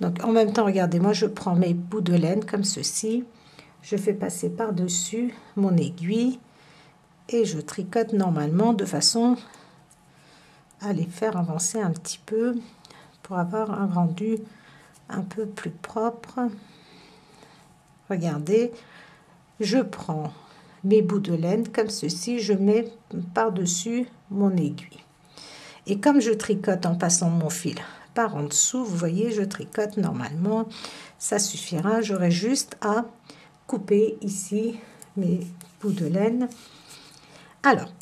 Donc en même temps, regardez, moi je prends mes bouts de laine comme ceci. Je fais passer par-dessus mon aiguille et je tricote normalement de façon à les faire avancer un petit peu pour avoir un rendu un peu plus propre. Regardez, je prends mes bouts de laine comme ceci, je mets par-dessus mon aiguille. Et comme je tricote en passant mon fil en dessous, vous voyez, je tricote normalement, ça suffira. J'aurai juste à couper ici mes bouts de laine. Alors,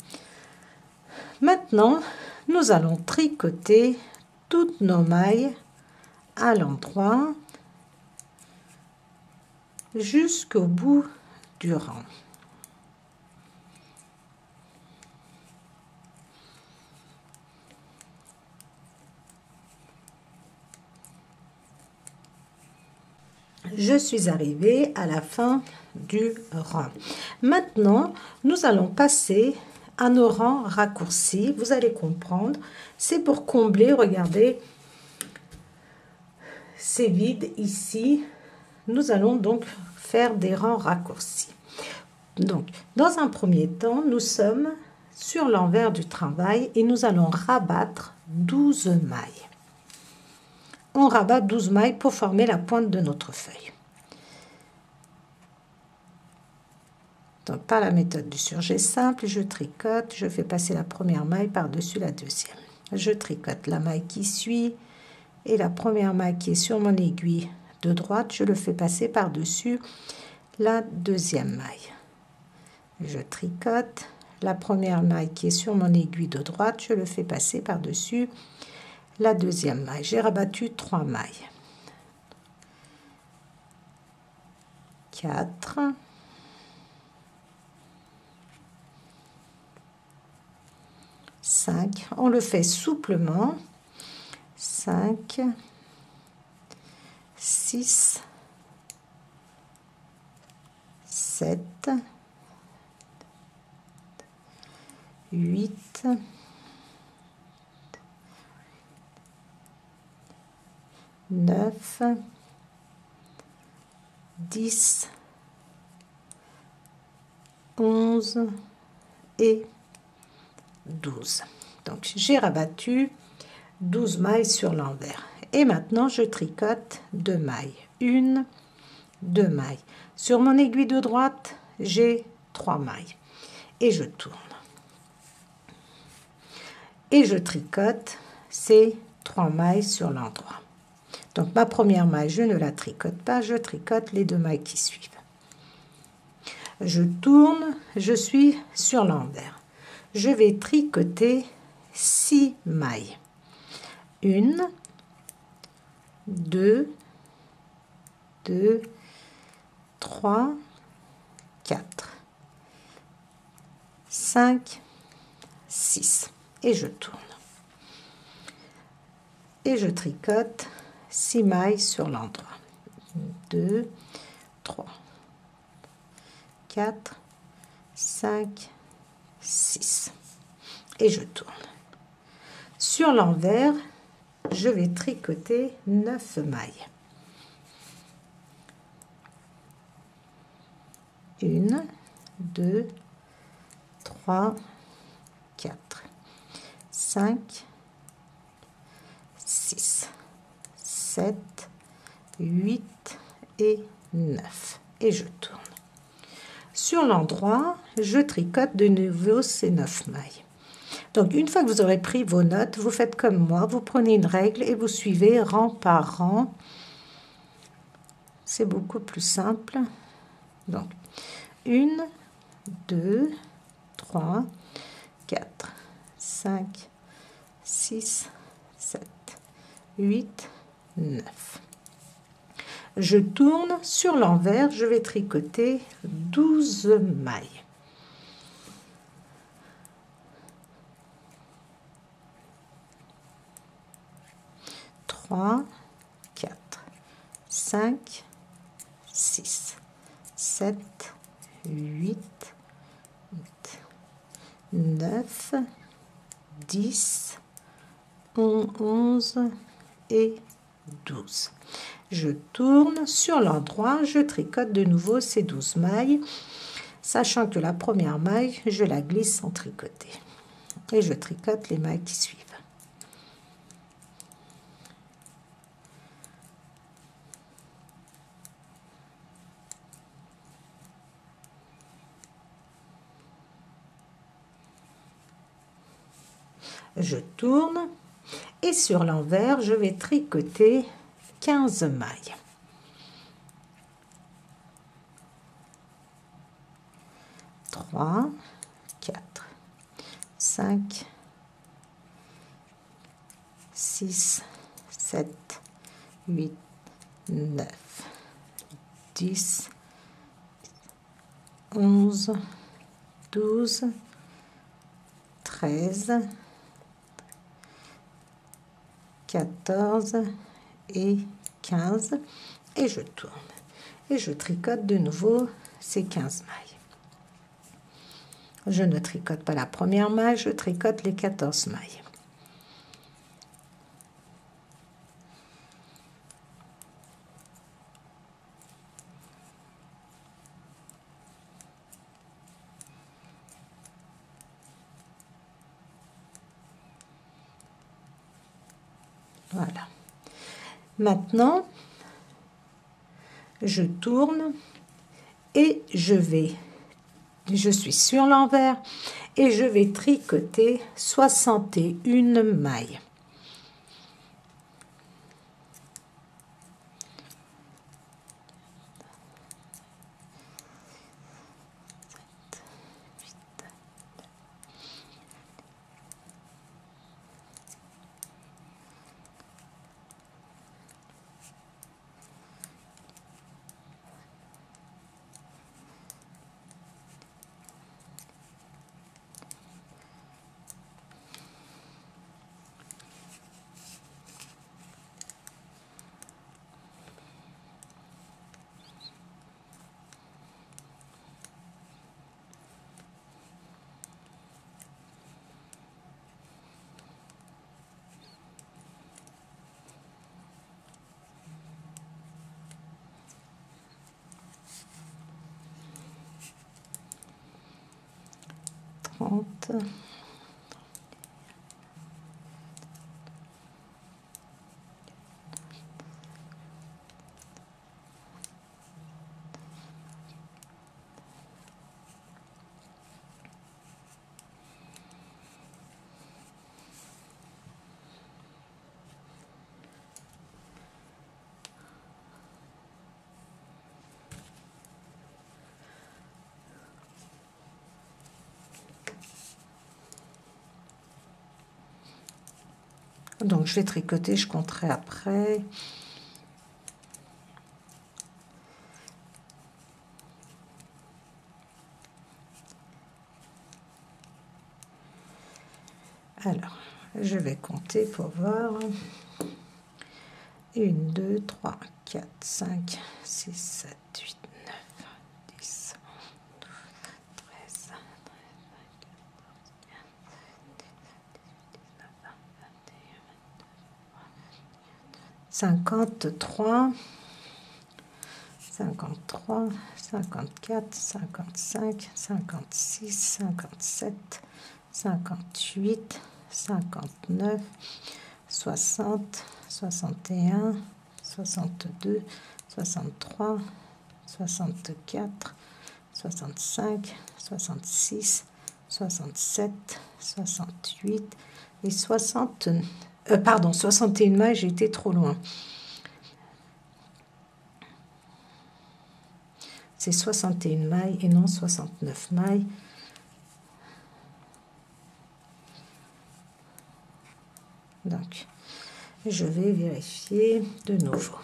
maintenant, nous allons tricoter toutes nos mailles à l'endroit jusqu'au bout du rang. Je suis arrivée à la fin du rang. Maintenant, nous allons passer à nos rangs raccourcis. Vous allez comprendre. C'est pour combler, regardez, c'est vide ici. Nous allons donc faire des rangs raccourcis. Donc, dans un premier temps, nous sommes sur l'envers du travail et nous allons rabattre 12 mailles. On rabat 12 mailles pour former la pointe de notre feuille. Donc, par la méthode du surjet simple, je tricote, je fais passer la première maille par-dessus la deuxième. Je tricote la maille qui suit, et la première maille qui est sur mon aiguille de droite, je le fais passer par-dessus la deuxième maille. Je tricote la première maille qui est sur mon aiguille de droite, je le fais passer par-dessus la deuxième maille. J'ai rabattu trois mailles. 4 5 on le fait souplement. 5, 6, 7, 8, 9, 10, 11 et 12. Donc j'ai rabattu 12 mailles sur l'envers. Et maintenant, je tricote deux mailles. Une, deux mailles. Sur mon aiguille de droite, j'ai trois mailles. Et je tourne. Et je tricote ces trois mailles sur l'endroit. Donc ma première maille, je ne la tricote pas, je tricote les deux mailles qui suivent. Je tourne, je suis sur l'envers. Je vais tricoter six mailles une, deux, deux, trois, quatre, cinq, six. Et je tourne. Et je tricote 6 mailles sur l'endroit. 2, 3, 4, 5, 6. Et je tourne. Sur l'envers, je vais tricoter 9 mailles. 1, 2, 3, 4, 5, 6. 7, 8 et 9. Et je tourne. Sur l'endroit, je tricote de nouveau ces 9 mailles. Donc une fois que vous aurez pris vos notes, vous faites comme moi, vous prenez une règle et vous suivez rang par rang. C'est beaucoup plus simple. Donc 1, 2, 3, 4, 5, 6, 7, 8, je tourne sur l'envers, je vais tricoter 12 mailles. Trois, quatre, cinq, six, sept, huit, neuf, dix, onze et 12. Je tourne sur l'endroit, je tricote de nouveau ces 12 mailles, sachant que la première maille, je la glisse sans tricoter. Et je tricote les mailles qui suivent. je tourne et sur l'envers je vais tricoter 15 mailles. Trois, quatre, cinq, six, sept, huit, neuf, dix, onze, douze, treize, 14 et 15 et je tourne et je tricote de nouveau ces 15 mailles. Je ne tricote pas la première maille, je tricote les 14 mailles. Voilà. Maintenant, je tourne et je vais, je suis sur l'envers et je vais tricoter 61 mailles. 30. Donc je vais tricoter, je compterai après. Alors, je vais compter pour voir. 1, 2, 3, 4, 5, 6, 7, 8, 53, 53, 54, 55, 56, 57, 58, 59, 60, 61, 62, 63, 64, 65, 66, 67, 68 et 69. Euh, pardon, 61 mailles, j'ai été trop loin. C'est 61 mailles et non 69 mailles. Donc, je vais vérifier de nouveau.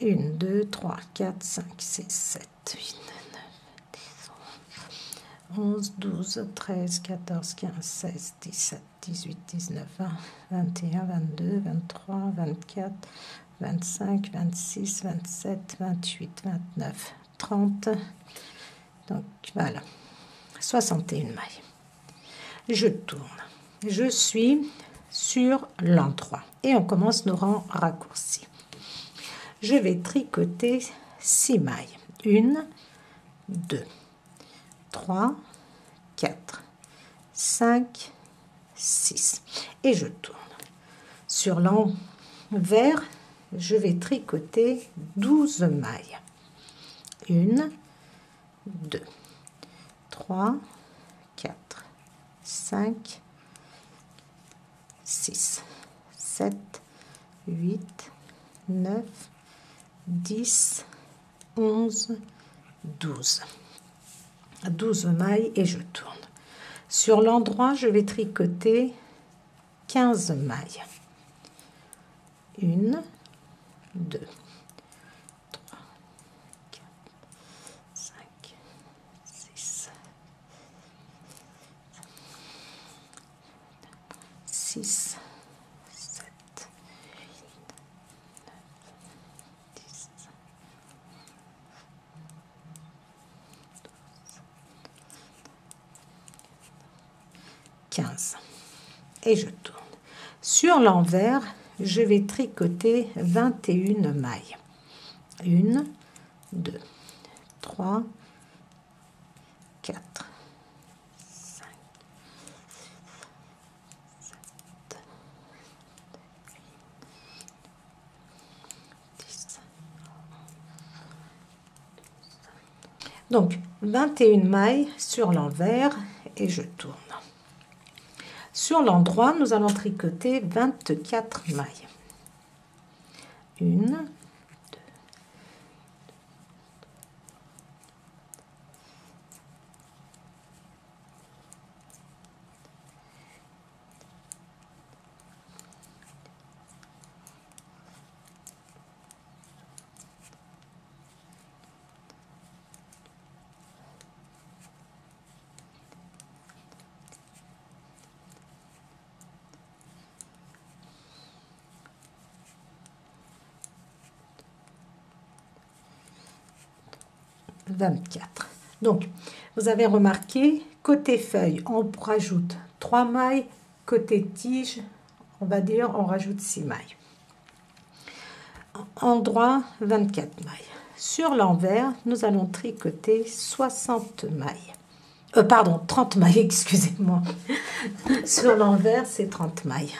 1, 2, 3, 4, 5, 6, 7, 8, 9, 10, 11, 12, 13, 14, 15, 16, 17, 18, 19, 20, 21, 22, 23, 24, 25, 26, 27, 28, 29, 30. Donc voilà, 61 mailles. Je tourne. Je suis sur l'endroit et on commence nos rangs raccourcis. Je vais tricoter 6 mailles. 1, 2, 3, 4, 5, 6. Et je tourne. Sur l'envers, je vais tricoter 12 mailles. 1, 2, 3, 4, 5, 6, 7, 8, 9, 10, 11, 12. 12 mailles et je tourne. Sur l'endroit, je vais tricoter 15 mailles. 1, 2, 3, 4, 5, 6, 6, 7, 8, 9, 10, 15 et je tourne. Sur l'envers, je vais tricoter 21 mailles. 1, 2, 3, 4, 5, 7, 10. Donc, 21 mailles sur l'envers et je tourne. Sur l'endroit, nous allons tricoter 24 mailles. 1, 24. Donc, vous avez remarqué, côté feuille, on rajoute 3 mailles, côté tige, on va dire, on rajoute 6 mailles. Endroit, 24 mailles. Sur l'envers, nous allons tricoter 60 mailles. Euh, pardon, 30 mailles, [laughs] excusez-moi. Sur l'envers, c'est 30 mailles.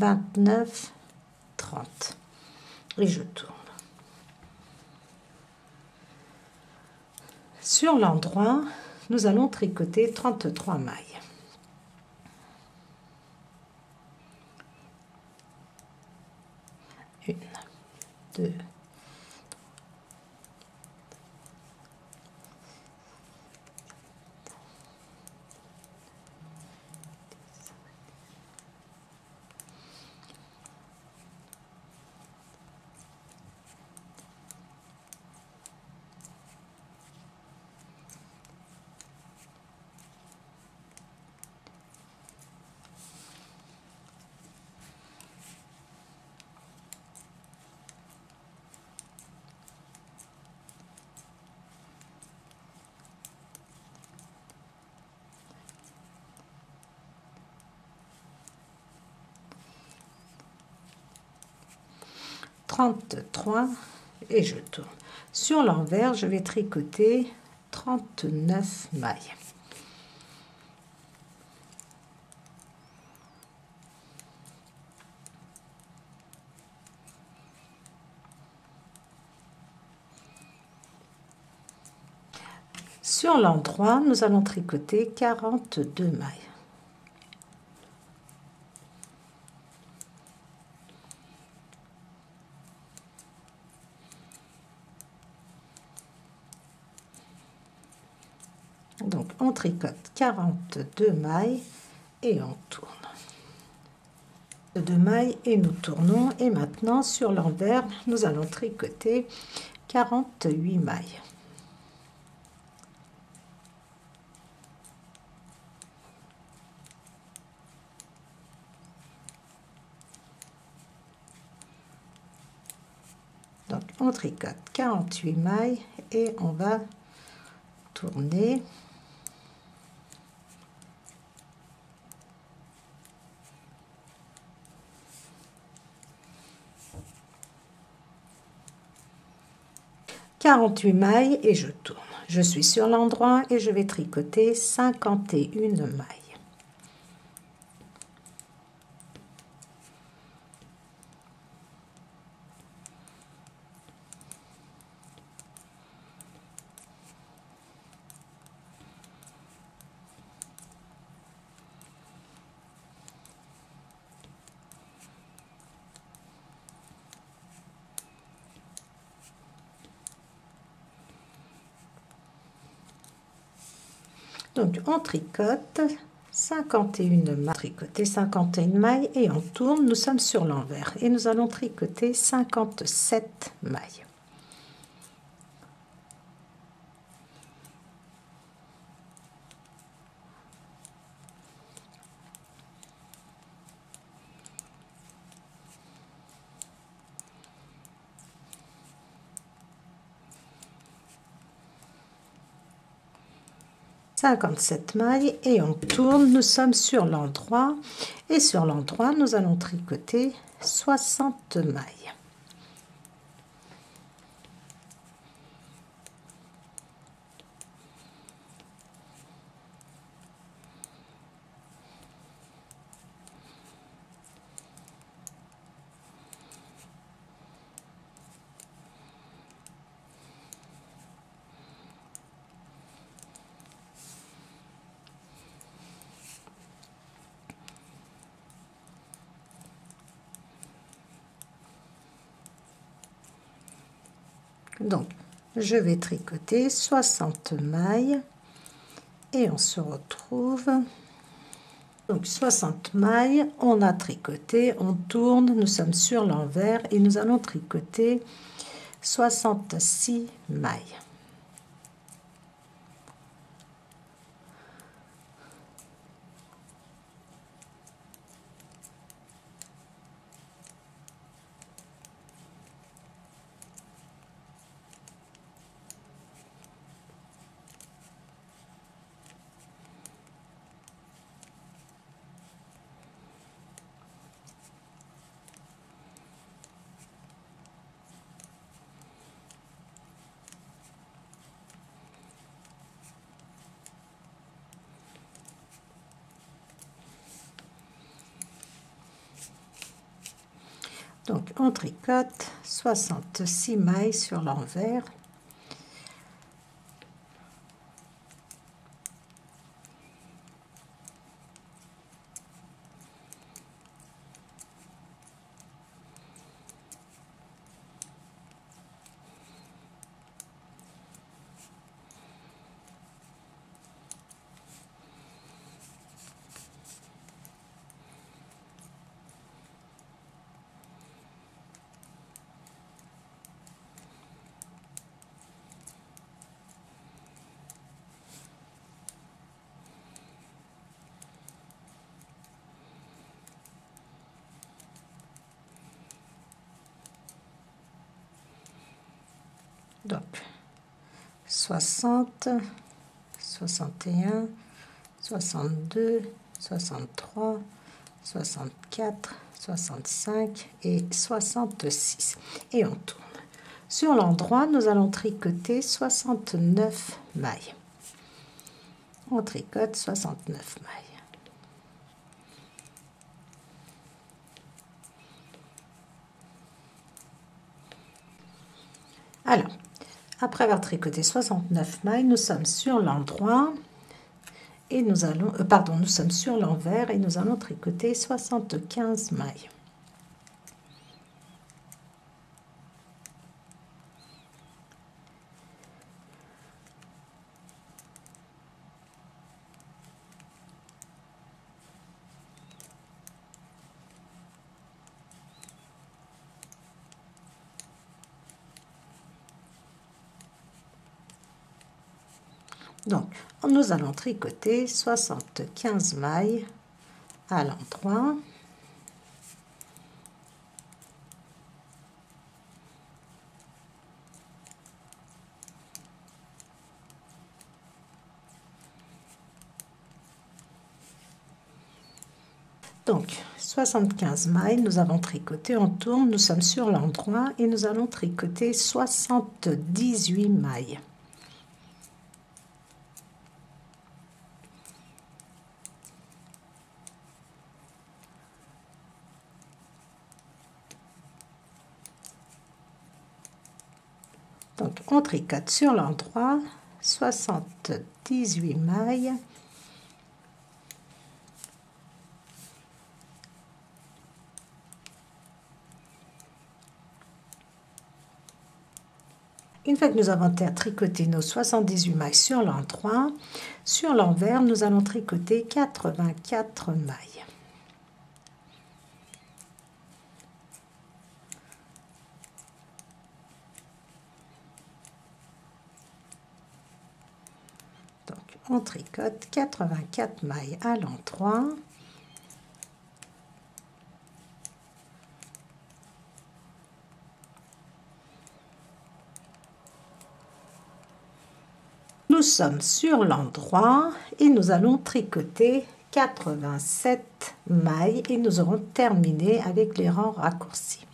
Vingt-neuf, trente. Et je tourne. Sur l'endroit, nous allons tricoter 33 mailles. Une, deux, 33 et je tourne. Sur l'envers, je vais tricoter 39 mailles. Sur l'endroit, nous allons tricoter 42 mailles. Tricote 42 mailles et on tourne. Deux mailles et nous tournons et maintenant sur l'envers nous allons tricoter 48 mailles. Donc on tricote 48 mailles et on va tourner. « 48 mailles et je tourne. Je suis sur l'endroit et je vais tricoter 51 mailles. On tricote. 51 mailles, tricoter 51 mailles et on tourne, nous sommes sur l'envers. Et nous allons tricoter 57 mailles. 57 mailles et on tourne, nous sommes sur l'endroit et sur l'endroit nous allons tricoter 60 mailles. Je vais tricoter 60 mailles et on se retrouve. Donc 60 mailles on a tricoté on tourne nous sommes sur l'envers et nous allons tricoter 66 mailles Donc on tricote 66 mailles sur l'envers Donc, 60, 61, 62, 63, 64, 65 et 66. Et on tourne. Sur l'endroit, nous allons tricoter 69 mailles. On tricote 69 mailles. Alors, après avoir tricoté 69 mailles, nous sommes sur l'endroit et nous allons, euh, pardon, nous sommes sur l'envers et nous allons tricoter 75 mailles. Donc, nous allons tricoter 75 mailles à l'endroit. Donc, 75 mailles, nous avons tricoté, on tourne, nous sommes sur l'endroit et nous allons tricoter 78 mailles. On tricote sur l'endroit 78 mailles. Une fois que nous avons tricoté nos 78 mailles sur l'endroit, sur l'envers, nous allons tricoter 84 mailles. On tricote 84 mailles à l'endroit. Nous sommes sur l'endroit et nous allons tricoter 87 mailles et nous aurons terminé avec les rangs raccourcis.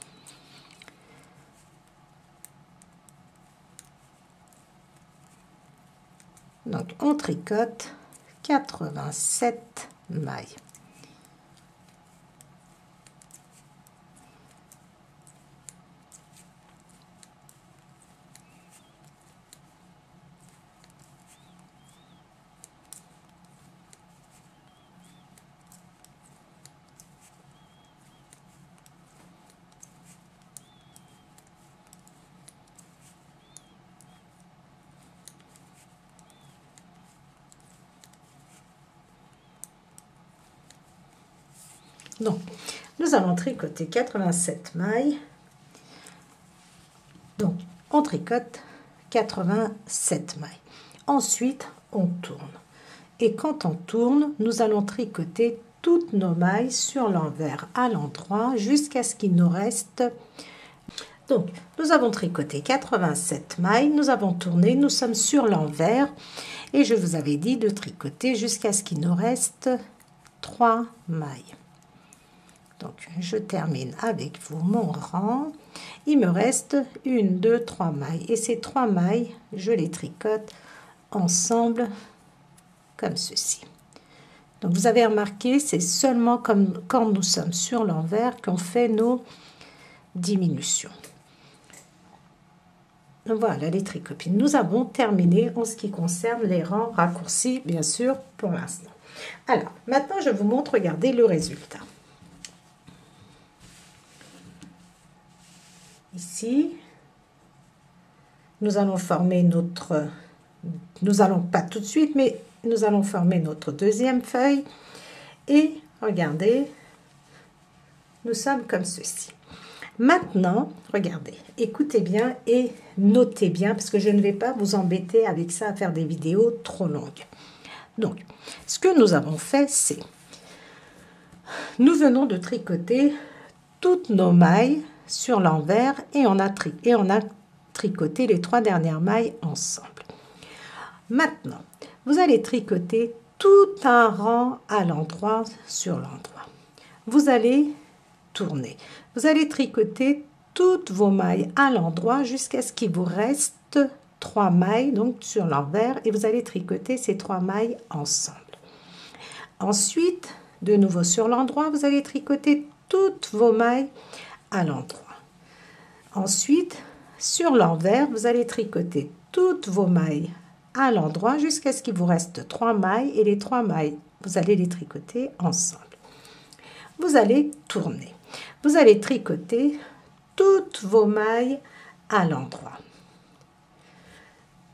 Donc on tricote 87 mailles. Donc, nous allons tricoter 87 mailles. Donc, on tricote 87 mailles. Ensuite, on tourne. Et quand on tourne, nous allons tricoter toutes nos mailles sur l'envers à l'endroit jusqu'à ce qu'il nous reste... Donc, nous avons tricoté 87 mailles, nous avons tourné, nous sommes sur l'envers et je vous avais dit de tricoter jusqu'à ce qu'il nous reste 3 mailles. Donc, je termine avec vous mon rang. Il me reste une, deux, trois mailles. Et ces trois mailles, je les tricote ensemble comme ceci. Donc, vous avez remarqué, c'est seulement comme quand nous sommes sur l'envers qu'on fait nos diminutions. Voilà les tricopines. Nous avons terminé en ce qui concerne les rangs raccourcis, bien sûr, pour l'instant. Alors, maintenant, je vous montre, regardez le résultat. Ici. Nous allons former notre... Nous allons pas tout de suite, mais nous allons former notre deuxième feuille. Et regardez, nous sommes comme ceci. Maintenant, regardez, écoutez bien et notez bien, parce que je ne vais pas vous embêter avec ça à faire des vidéos trop longues. Donc, ce que nous avons fait, c'est... Nous venons de tricoter toutes nos mailles sur l'envers et, on a tricoté les trois dernières mailles ensemble. Maintenant, vous allez tricoter tout un rang à l'endroit sur l'endroit. Vous allez tourner. Vous allez tricoter toutes vos mailles à l'endroit jusqu'à ce qu'il vous reste trois mailles donc sur l'envers et vous allez tricoter ces trois mailles ensemble. Ensuite, de nouveau sur l'endroit, vous allez tricoter toutes vos mailles l'endroit. Ensuite, sur l'envers, vous allez tricoter toutes vos mailles à l'endroit jusqu'à ce qu'il vous reste trois mailles et les trois mailles, vous allez les tricoter ensemble. Vous allez tourner. Vous allez tricoter toutes vos mailles à l'endroit.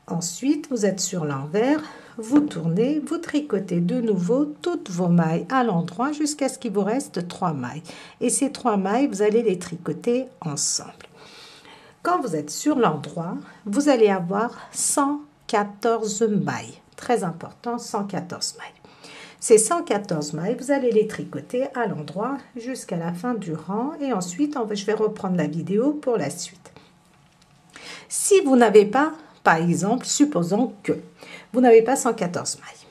Ensuite, vous êtes sur l'envers, vous tournez, vous tricotez de nouveau toutes vos mailles à l'endroit jusqu'à ce qu'il vous reste trois mailles. Et ces trois mailles, vous allez les tricoter ensemble. Quand vous êtes sur l'endroit, vous allez avoir 114 mailles. Très important, 114 mailles. Ces 114 mailles, vous allez les tricoter à l'endroit jusqu'à la fin du rang et ensuite je vais reprendre la vidéo pour la suite. Si vous n'avez pas, par exemple, supposons que vous n'avez pas 114 mailles.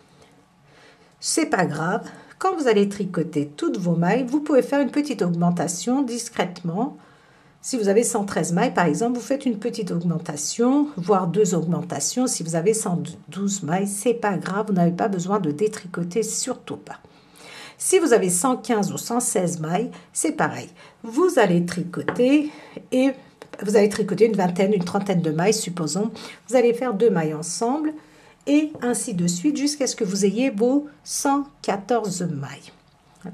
C'est pas grave, quand vous allez tricoter toutes vos mailles, vous pouvez faire une petite augmentation discrètement si vous avez 113 mailles, par exemple, vous faites une petite augmentation, voire deux augmentations. Si vous avez 112 mailles, c'est pas grave, vous n'avez pas besoin de détricoter, surtout pas. Si vous avez 115 ou 116 mailles, c'est pareil. Vous allez tricoter et vous allez tricoter une vingtaine, une trentaine de mailles, supposons. Vous allez faire deux mailles ensemble et ainsi de suite jusqu'à ce que vous ayez vos 114 mailles.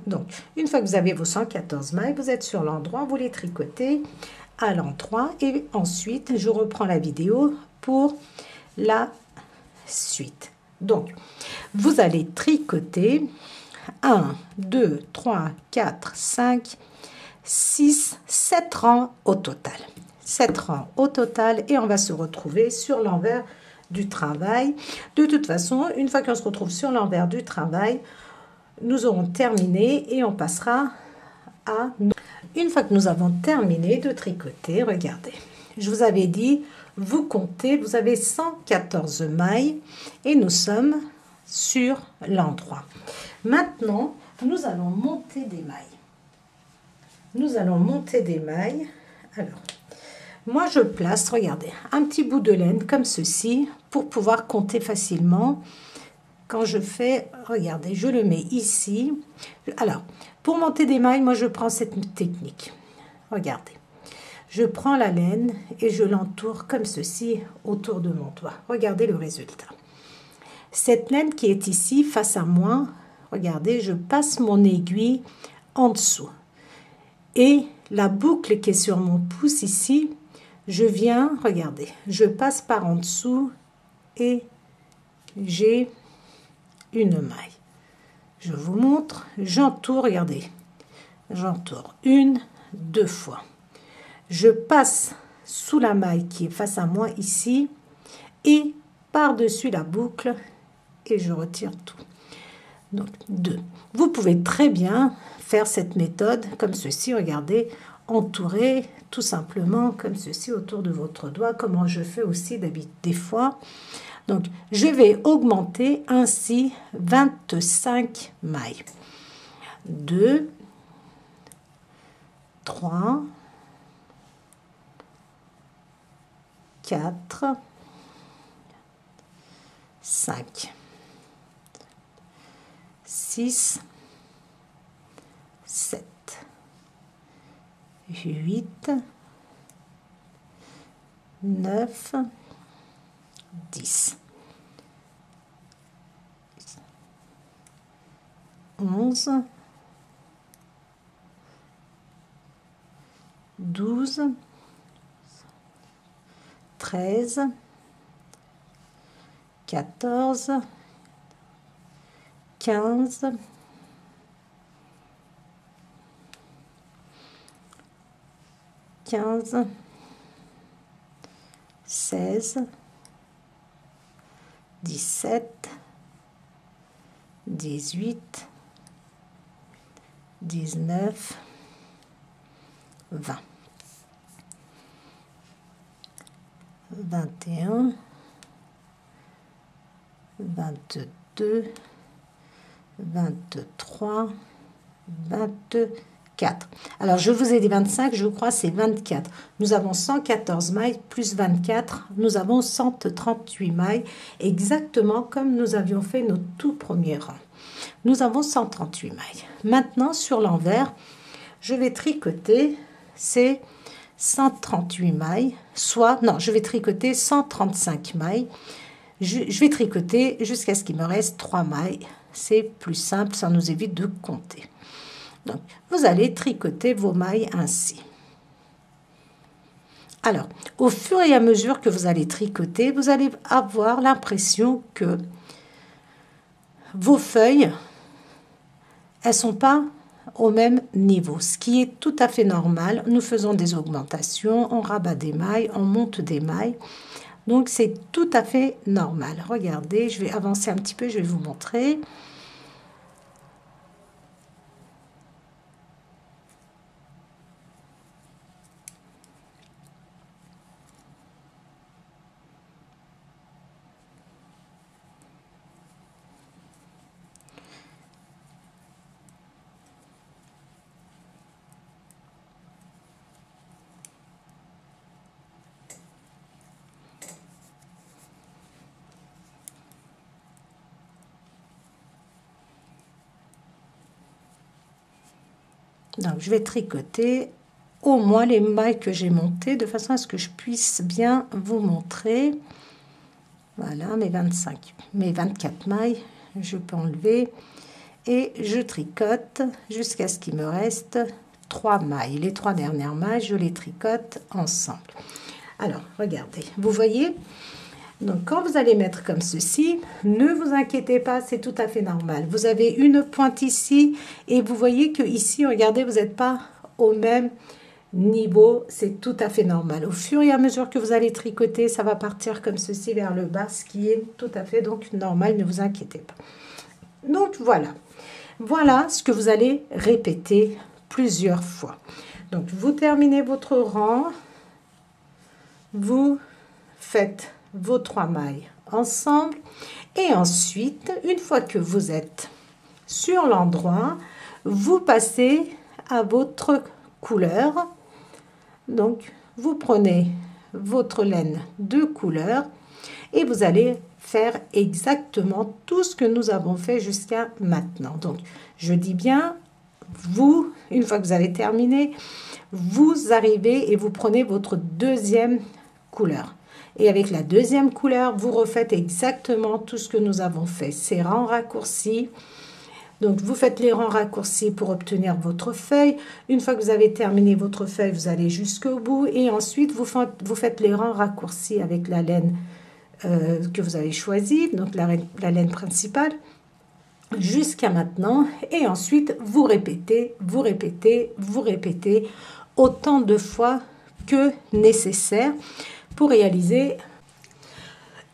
Donc, une fois que vous avez vos 114 mailles, vous êtes sur l'endroit, vous les tricotez à l'endroit et ensuite, je reprends la vidéo pour la suite. Donc, vous allez tricoter 1, 2, 3, 4, 5, 6, 7 rangs au total. 7 rangs au total et on va se retrouver sur l'envers du travail. De toute façon, une fois qu'on se retrouve sur l'envers du travail, nous aurons terminé et on passera à... Une fois que nous avons terminé de tricoter, regardez, je vous avais dit, vous comptez, vous avez 114 mailles et nous sommes sur l'endroit. Maintenant, nous allons monter des mailles. Nous allons monter des mailles. Alors, moi je place, regardez, un petit bout de laine comme ceci pour pouvoir compter facilement quand je fais, regardez, je le mets ici. Alors, pour monter des mailles, moi je prends cette technique. Regardez. Je prends la laine et je l'entoure comme ceci autour de mon doigt. Regardez le résultat. Cette laine qui est ici face à moi, regardez, je passe mon aiguille en dessous. Et la boucle qui est sur mon pouce ici, je viens, regardez, je passe par en dessous j'ai une maille. Je vous montre, j'entoure, regardez, j'entoure une, deux fois. Je passe sous la maille qui est face à moi ici et par-dessus la boucle et je retire tout. Donc deux. Vous pouvez très bien faire cette méthode comme ceci, regardez, entourer tout simplement comme ceci autour de votre doigt, comment je fais aussi des fois. Donc, je vais augmenter ainsi 25 mailles. 2, 3, 4, 5, 6, 7, 8, 9, 10. 11, 12, 13, 14, 15, 15, 16, 17, 18, 19, 20, 21, 22, 23, 24. Alors, je vous ai dit 25, je crois c'est 24. Nous avons 114 mailles plus 24, nous avons 138 mailles, exactement comme nous avions fait nos tout premiers rangs. Nous avons 138 mailles. Maintenant, sur l'envers, je vais tricoter ces 138 mailles, soit, non, je vais tricoter 135 mailles. Je, je vais tricoter jusqu'à ce qu'il me reste 3 mailles. C'est plus simple, ça nous évite de compter. Vous allez tricoter vos mailles ainsi. Alors, au fur et à mesure que vous allez tricoter, vous allez avoir l'impression que vos feuilles, elles sont pas au même niveau, ce qui est tout à fait normal. Nous faisons des augmentations, on rabat des mailles, on monte des mailles. Donc, c'est tout à fait normal. Regardez, je vais avancer un petit peu, je vais vous montrer. Donc, je vais tricoter au moins les mailles que j'ai montées de façon à ce que je puisse bien vous montrer. Voilà, mes 25, mes 24 mailles, je peux enlever et je tricote jusqu'à ce qu'il me reste trois mailles. Les trois dernières mailles, je les tricote ensemble. Alors, regardez, vous voyez donc, quand vous allez mettre comme ceci, ne vous inquiétez pas, c'est tout à fait normal. Vous avez une pointe ici et vous voyez que ici, regardez, vous n'êtes pas au même niveau. C'est tout à fait normal. Au fur et à mesure que vous allez tricoter, ça va partir comme ceci vers le bas, ce qui est tout à fait donc normal. Ne vous inquiétez pas. Donc, voilà. Voilà ce que vous allez répéter plusieurs fois. Donc, vous terminez votre rang. Vous faites vos trois mailles ensemble et ensuite, une fois que vous êtes sur l'endroit, vous passez à votre couleur. Donc, vous prenez votre laine de couleur et vous allez faire exactement tout ce que nous avons fait jusqu'à maintenant. Donc, je dis bien, vous, une fois que vous avez terminé, vous arrivez et vous prenez votre deuxième couleur. Et avec la deuxième couleur, vous refaites exactement tout ce que nous avons fait. Ces rangs raccourcis. Donc, vous faites les rangs raccourcis pour obtenir votre feuille. Une fois que vous avez terminé votre feuille, vous allez jusqu'au bout. Et ensuite, vous faites, vous faites les rangs raccourcis avec la laine euh, que vous avez choisie, donc la, la laine principale, jusqu'à maintenant. Et ensuite, vous répétez, vous répétez, vous répétez autant de fois que nécessaire pour réaliser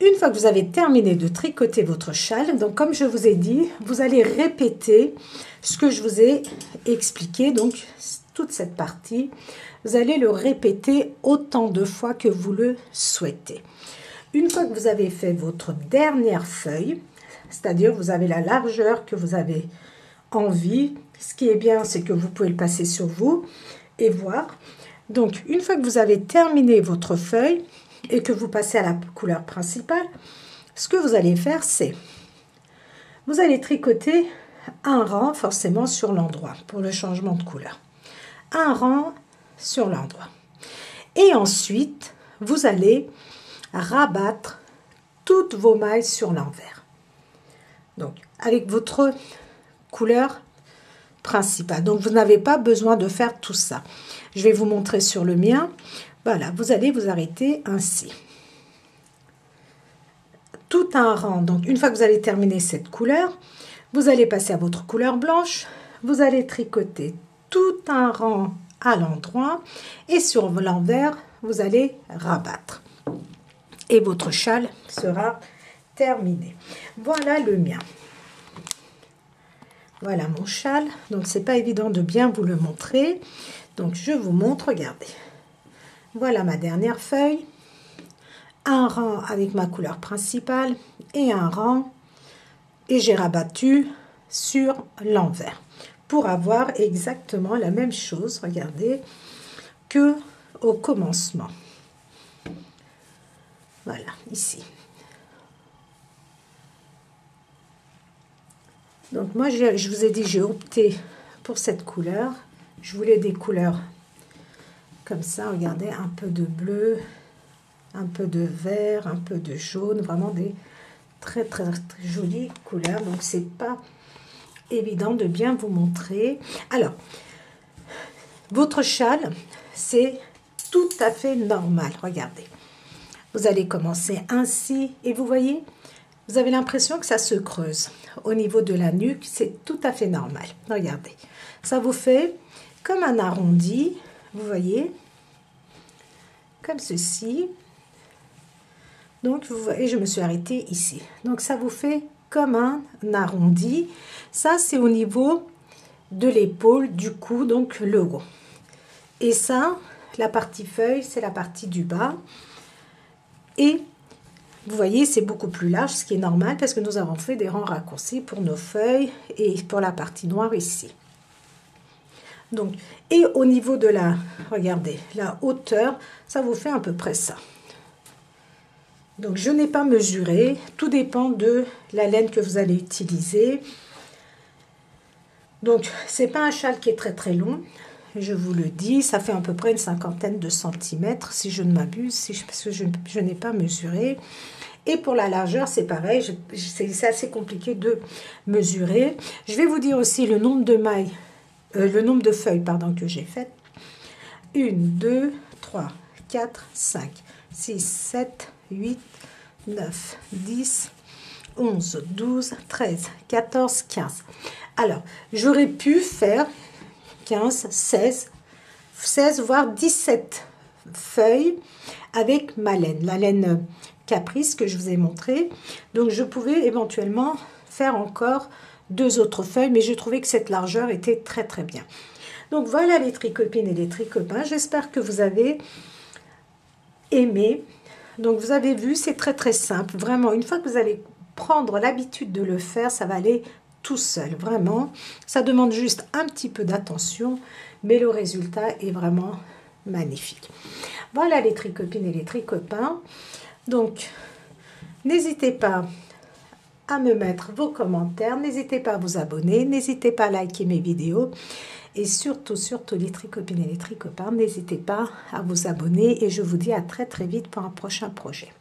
une fois que vous avez terminé de tricoter votre châle, donc comme je vous ai dit, vous allez répéter ce que je vous ai expliqué, donc toute cette partie, vous allez le répéter autant de fois que vous le souhaitez. Une fois que vous avez fait votre dernière feuille, c'est-à-dire vous avez la largeur que vous avez envie, ce qui est bien, c'est que vous pouvez le passer sur vous et voir. Donc, une fois que vous avez terminé votre feuille et que vous passez à la couleur principale, ce que vous allez faire, c'est vous allez tricoter un rang forcément sur l'endroit pour le changement de couleur. Un rang sur l'endroit. Et ensuite, vous allez rabattre toutes vos mailles sur l'envers. Donc, avec votre couleur principale. Donc, vous n'avez pas besoin de faire tout ça. Je vais vous montrer sur le mien. Voilà, vous allez vous arrêter ainsi. Tout un rang. Donc, une fois que vous allez terminer cette couleur, vous allez passer à votre couleur blanche. Vous allez tricoter tout un rang à l'endroit et sur l'envers, vous allez rabattre. Et votre châle sera terminé. Voilà le mien. Voilà mon châle. Donc, c'est pas évident de bien vous le montrer. Donc, je vous montre, regardez. Voilà ma dernière feuille. Un rang avec ma couleur principale et un rang. Et j'ai rabattu sur l'envers pour avoir exactement la même chose, regardez, que au commencement. Voilà, ici. Donc moi, je vous ai dit, j'ai opté pour cette couleur. Je voulais des couleurs Comme ça, regardez, un peu de bleu, un peu de vert, un peu de jaune, vraiment des très très, très jolies couleurs. Donc c'est pas évident de bien vous montrer. Alors, votre châle, c'est tout à fait normal. Regardez. Vous allez commencer ainsi et vous voyez, vous avez l'impression que ça se creuse. Au niveau de la nuque, c'est tout à fait normal. Regardez. Ça vous fait comme un arrondi, vous voyez, comme ceci. Donc, vous voyez, je me suis arrêtée ici. Donc, ça vous fait comme un arrondi. Ça, c'est au niveau de l'épaule, du cou, donc le haut. Et ça, la partie feuille, c'est la partie du bas. Et vous voyez, c'est beaucoup plus large, ce qui est normal parce que nous avons fait des rangs raccourcis pour nos feuilles et pour la partie noire ici. Et au niveau de la, regardez, la hauteur, ça vous fait à peu près ça. Donc, je n'ai pas mesuré. Tout dépend de la laine que vous allez utiliser. Donc, c'est pas un châle qui est très très long. Je vous le dis, ça fait à peu près une cinquantaine de centimètres, si je ne m'abuse, si parce que je, je n'ai pas mesuré. Et pour la largeur, c'est pareil, c'est assez compliqué de mesurer. Je vais vous dire aussi le nombre de mailles, euh, le nombre de feuilles pardon, que j'ai faites. 1, 2, 3, 4, 5, 6, 7, 8, 9, 10, 11, 12, 13, 14, 15. Alors, j'aurais pu faire 15, 16, 16, voire 17 feuilles avec ma laine, la laine caprice que je vous ai montré. Donc, je pouvais éventuellement faire encore deux autres feuilles, mais je trouvais que cette largeur était très très bien. Donc, voilà les tricopines et les tricopains. J'espère que vous avez aimé. Donc, vous avez vu, c'est très très simple. Vraiment, une fois que vous allez prendre l'habitude de le faire, ça va aller tout seul, vraiment. Ça demande juste un petit peu d'attention, mais le résultat est vraiment magnifique. Voilà les tricopines et les tricopains. Donc, n'hésitez pas à me mettre vos commentaires, n'hésitez pas à vous abonner, n'hésitez pas à liker mes vidéos. Et surtout, surtout les tricopines et les tricopains, n'hésitez pas à vous abonner et je vous dis à très très vite pour un prochain projet.